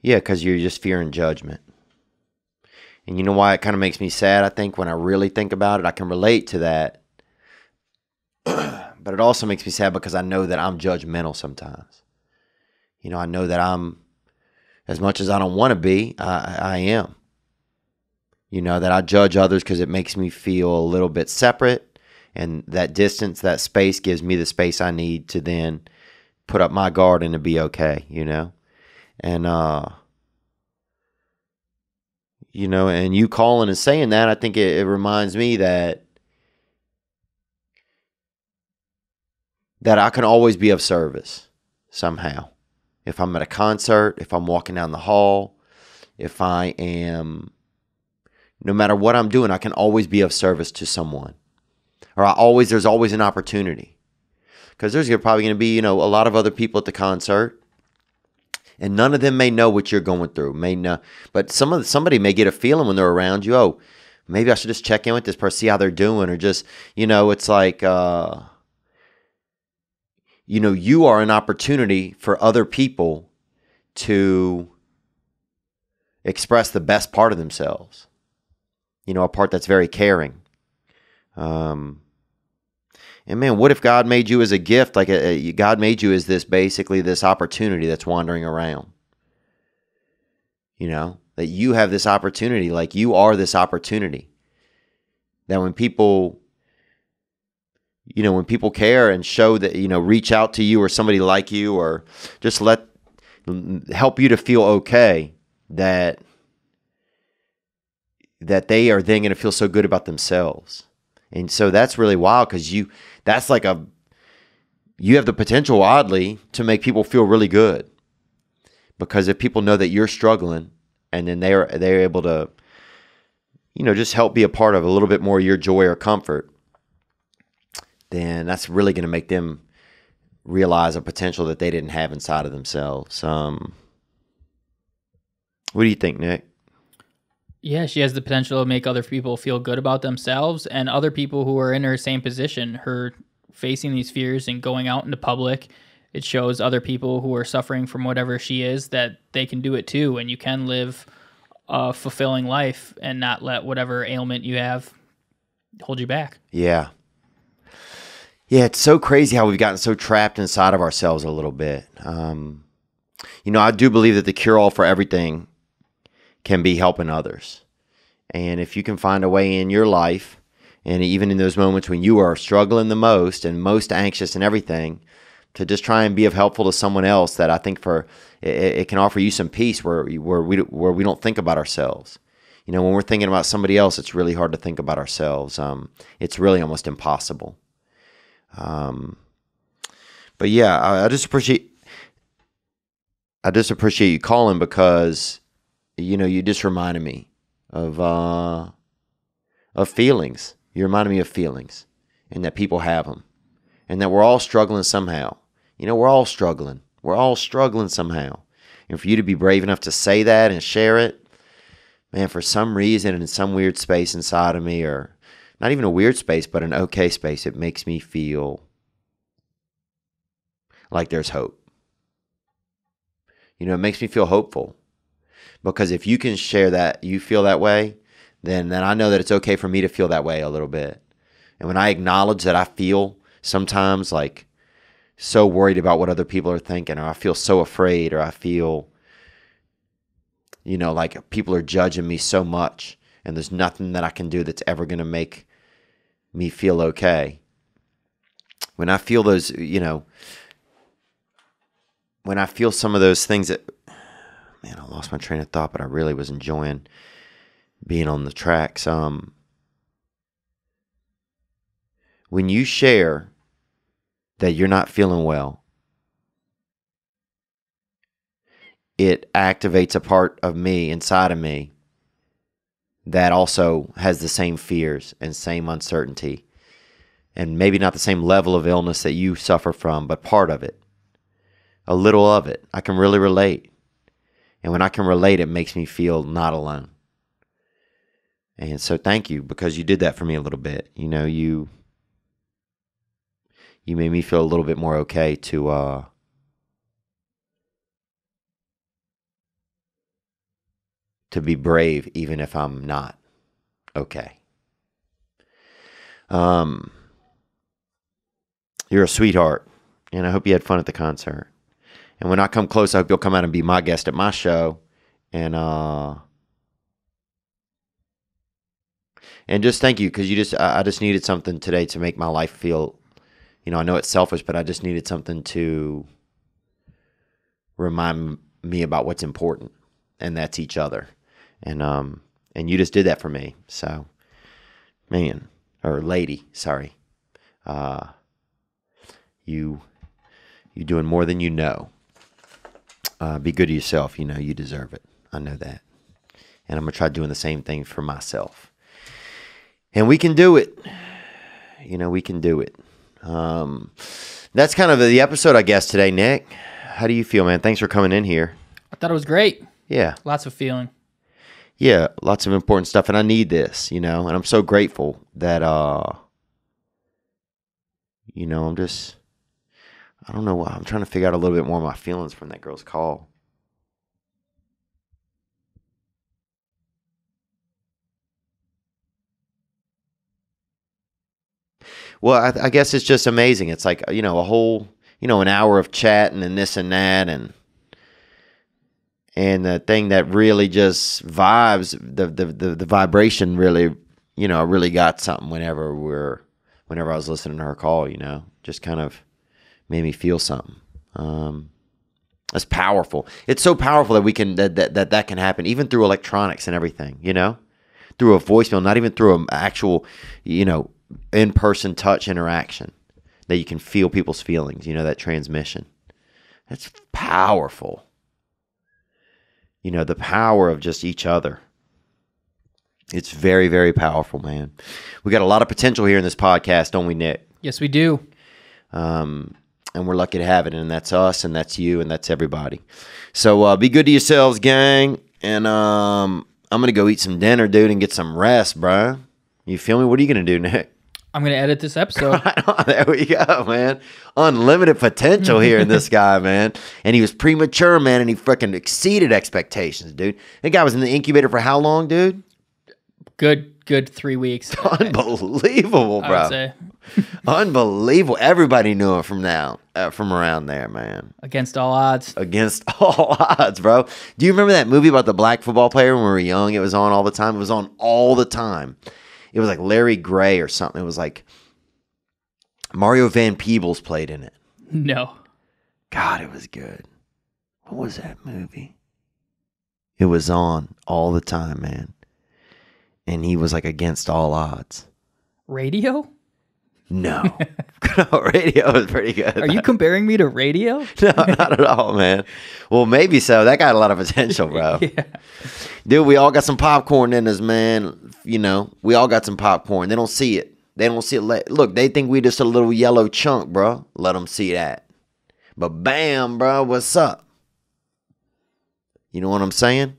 yeah, because you're just fearing judgment, and you know why it kind of makes me sad. I think when I really think about it, I can relate to that, (clears throat) but it also makes me sad because I know that I'm judgmental sometimes. You know, I know that I'm as much as I don't want to be, I, I am. You know that I judge others because it makes me feel a little bit separate and that distance that space gives me the space i need to then put up my guard and to be okay you know and uh you know, and you calling and saying that, I think it, it reminds me that that I can always be of service somehow. If I'm at a concert, if I'm walking down the hall, if I am, no matter what I'm doing, I can always be of service to someone. Or I always, there's always an opportunity. Because there's probably going to be, you know, a lot of other people at the concert. And none of them may know what you're going through. May know, but some of somebody may get a feeling when they're around you. Oh, maybe I should just check in with this person, see how they're doing, or just, you know, it's like, uh, you know, you are an opportunity for other people to express the best part of themselves. You know, a part that's very caring. Um, and man, what if God made you as a gift? Like uh, uh, a, a, God made you as this basically this opportunity that's wandering around. You know, that you have this opportunity, like you are this opportunity. That when people you know, when people care and show that, you know, reach out to you or somebody like you or just let mm, help you to feel okay that that they are then going to feel so good about themselves. And so that's really wild cuz you that's like a you have the potential oddly to make people feel really good. Because if people know that you're struggling and then they're they're able to you know, just help be a part of a little bit more your joy or comfort then that's really going to make them realize a potential that they didn't have inside of themselves. Um, what do you think, Nick? Yeah, she has the potential to make other people feel good about themselves and other people who are in her same position. Her facing these fears and going out into public, it shows other people who are suffering from whatever she is that they can do it too, and you can live a fulfilling life and not let whatever ailment you have hold you back. Yeah, yeah, it's so crazy how we've gotten so trapped inside of ourselves a little bit. Um, you know, I do believe that the cure all for everything can be helping others. And if you can find a way in your life, and even in those moments when you are struggling the most and most anxious and everything, to just try and be of helpful to someone else, that I think for it, it can offer you some peace where where we where we don't think about ourselves. You know, when we're thinking about somebody else, it's really hard to think about ourselves. Um, it's really almost impossible. Um, but yeah, I, I just appreciate I just appreciate you calling because you know you just reminded me of uh, of feelings. You reminded me of feelings, and that people have them, and that we're all struggling somehow. You know, we're all struggling. We're all struggling somehow, and for you to be brave enough to say that and share it, man, for some reason in some weird space inside of me, or not even a weird space, but an okay space. It makes me feel like there's hope. You know, it makes me feel hopeful because if you can share that, you feel that way, then then I know that it's okay for me to feel that way a little bit. And when I acknowledge that I feel sometimes like so worried about what other people are thinking, or I feel so afraid, or I feel, you know, like people are judging me so much, and there's nothing that I can do that's ever going to make me feel okay. When I feel those, you know, when I feel some of those things that, man, I lost my train of thought, but I really was enjoying being on the tracks. Um, when you share that you're not feeling well, it activates a part of me inside of me that also has the same fears and same uncertainty and maybe not the same level of illness that you suffer from, but part of it, a little of it. I can really relate. And when I can relate, it makes me feel not alone. And so thank you because you did that for me a little bit. You know, you you made me feel a little bit more okay to uh to be brave even if I'm not okay. Um, you're a sweetheart, and I hope you had fun at the concert. And when I come close, I hope you'll come out and be my guest at my show, and uh, and just thank you because you just I, I just needed something today to make my life feel, you know, I know it's selfish, but I just needed something to remind me about what's important, and that's each other. And um, and you just did that for me. So, man, or lady, sorry, uh, you you doing more than you know. Uh, be good to yourself. You know you deserve it. I know that, and I'm gonna try doing the same thing for myself. And we can do it. You know we can do it. Um, that's kind of the episode, I guess, today, Nick. How do you feel, man? Thanks for coming in here. I thought it was great. Yeah. Lots of feeling. Yeah, lots of important stuff and I need this, you know, and I'm so grateful that uh you know, I'm just I don't know why I'm trying to figure out a little bit more of my feelings from that girl's call. Well, I, I guess it's just amazing. It's like you know a whole you know an hour of chatting and this and that and and the thing that really just vibes the, the the the, vibration really you know really got something whenever we're whenever I was listening to her call you know just kind of made me feel something um it's powerful it's so powerful that we can that that that, that can happen even through electronics and everything you know through a voicemail not even through an actual you know in-person touch interaction that you can feel people's feelings you know that transmission that's powerful you know, the power of just each other. It's very, very powerful, man. We got a lot of potential here in this podcast, don't we, Nick? Yes, we do. Um, and we're lucky to have it. And that's us, and that's you, and that's everybody. So uh, be good to yourselves, gang. And um, I'm going to go eat some dinner, dude, and get some rest, bro. You feel me? What are you going to do, Nick? I'm gonna edit this episode. (laughs) there we go, man. Unlimited potential here in this (laughs) guy, man. And he was premature, man, and he freaking exceeded expectations, dude. That guy was in the incubator for how long, dude? Good, good three weeks. (laughs) Unbelievable, bro. I would say. Unbelievable. Everybody knew him from now, uh, from around there, man. Against all odds. Against (laughs) all odds, bro. Do you remember that movie about the black football player when we were young? It was on all the time. It was on all the time it was like Larry Gray or something. It was like Mario Van Peebles played in it. No. God, it was good. What was that movie? It was on all the time, man. And he was like against all odds. Radio? (laughs) No. radio is pretty good. Are you comparing me to radio? (laughs) no, not at all, man. Well, maybe so. That got a lot of potential, bro. (laughs) yeah. Dude, we all got some popcorn in us, man. You know, we all got some popcorn. They don't see it. They don't see it. Look, they think we just a little yellow chunk, bro. Let them see that. But bam, bro, what's up? You know what I'm saying?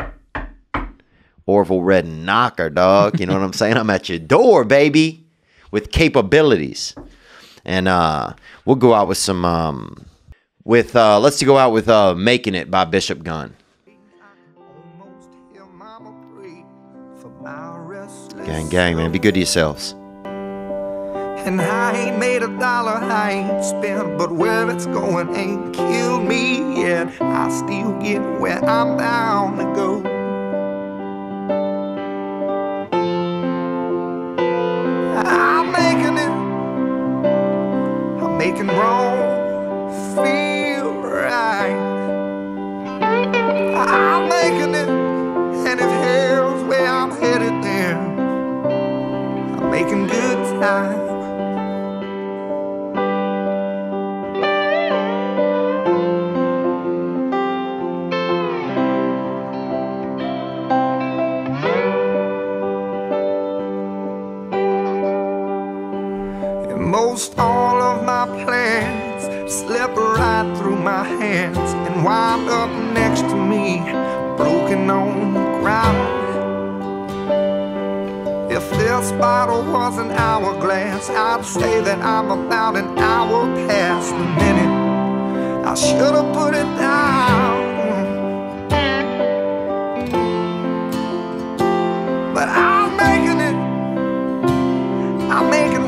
Orville Redenbacher, dog. You know what I'm saying? I'm at your door, baby with capabilities. And uh, we'll go out with some um, with uh, let's go out with uh, "Making It" by Bishop Gunn. Gang, gang, man, be good to yourselves. And I ain't made a dollar, I ain't spent, but where it's going ain't killed me yet. I still get where I'm bound to go. Making wrong feel right. I'm making it, and if hell's where I'm headed, there, I'm making good time. most slip right through my hands and wind up next to me, broken on the ground. If this bottle was an hourglass, I'd say that I'm about an hour past the minute I should have put it down. But I'm making it, I'm making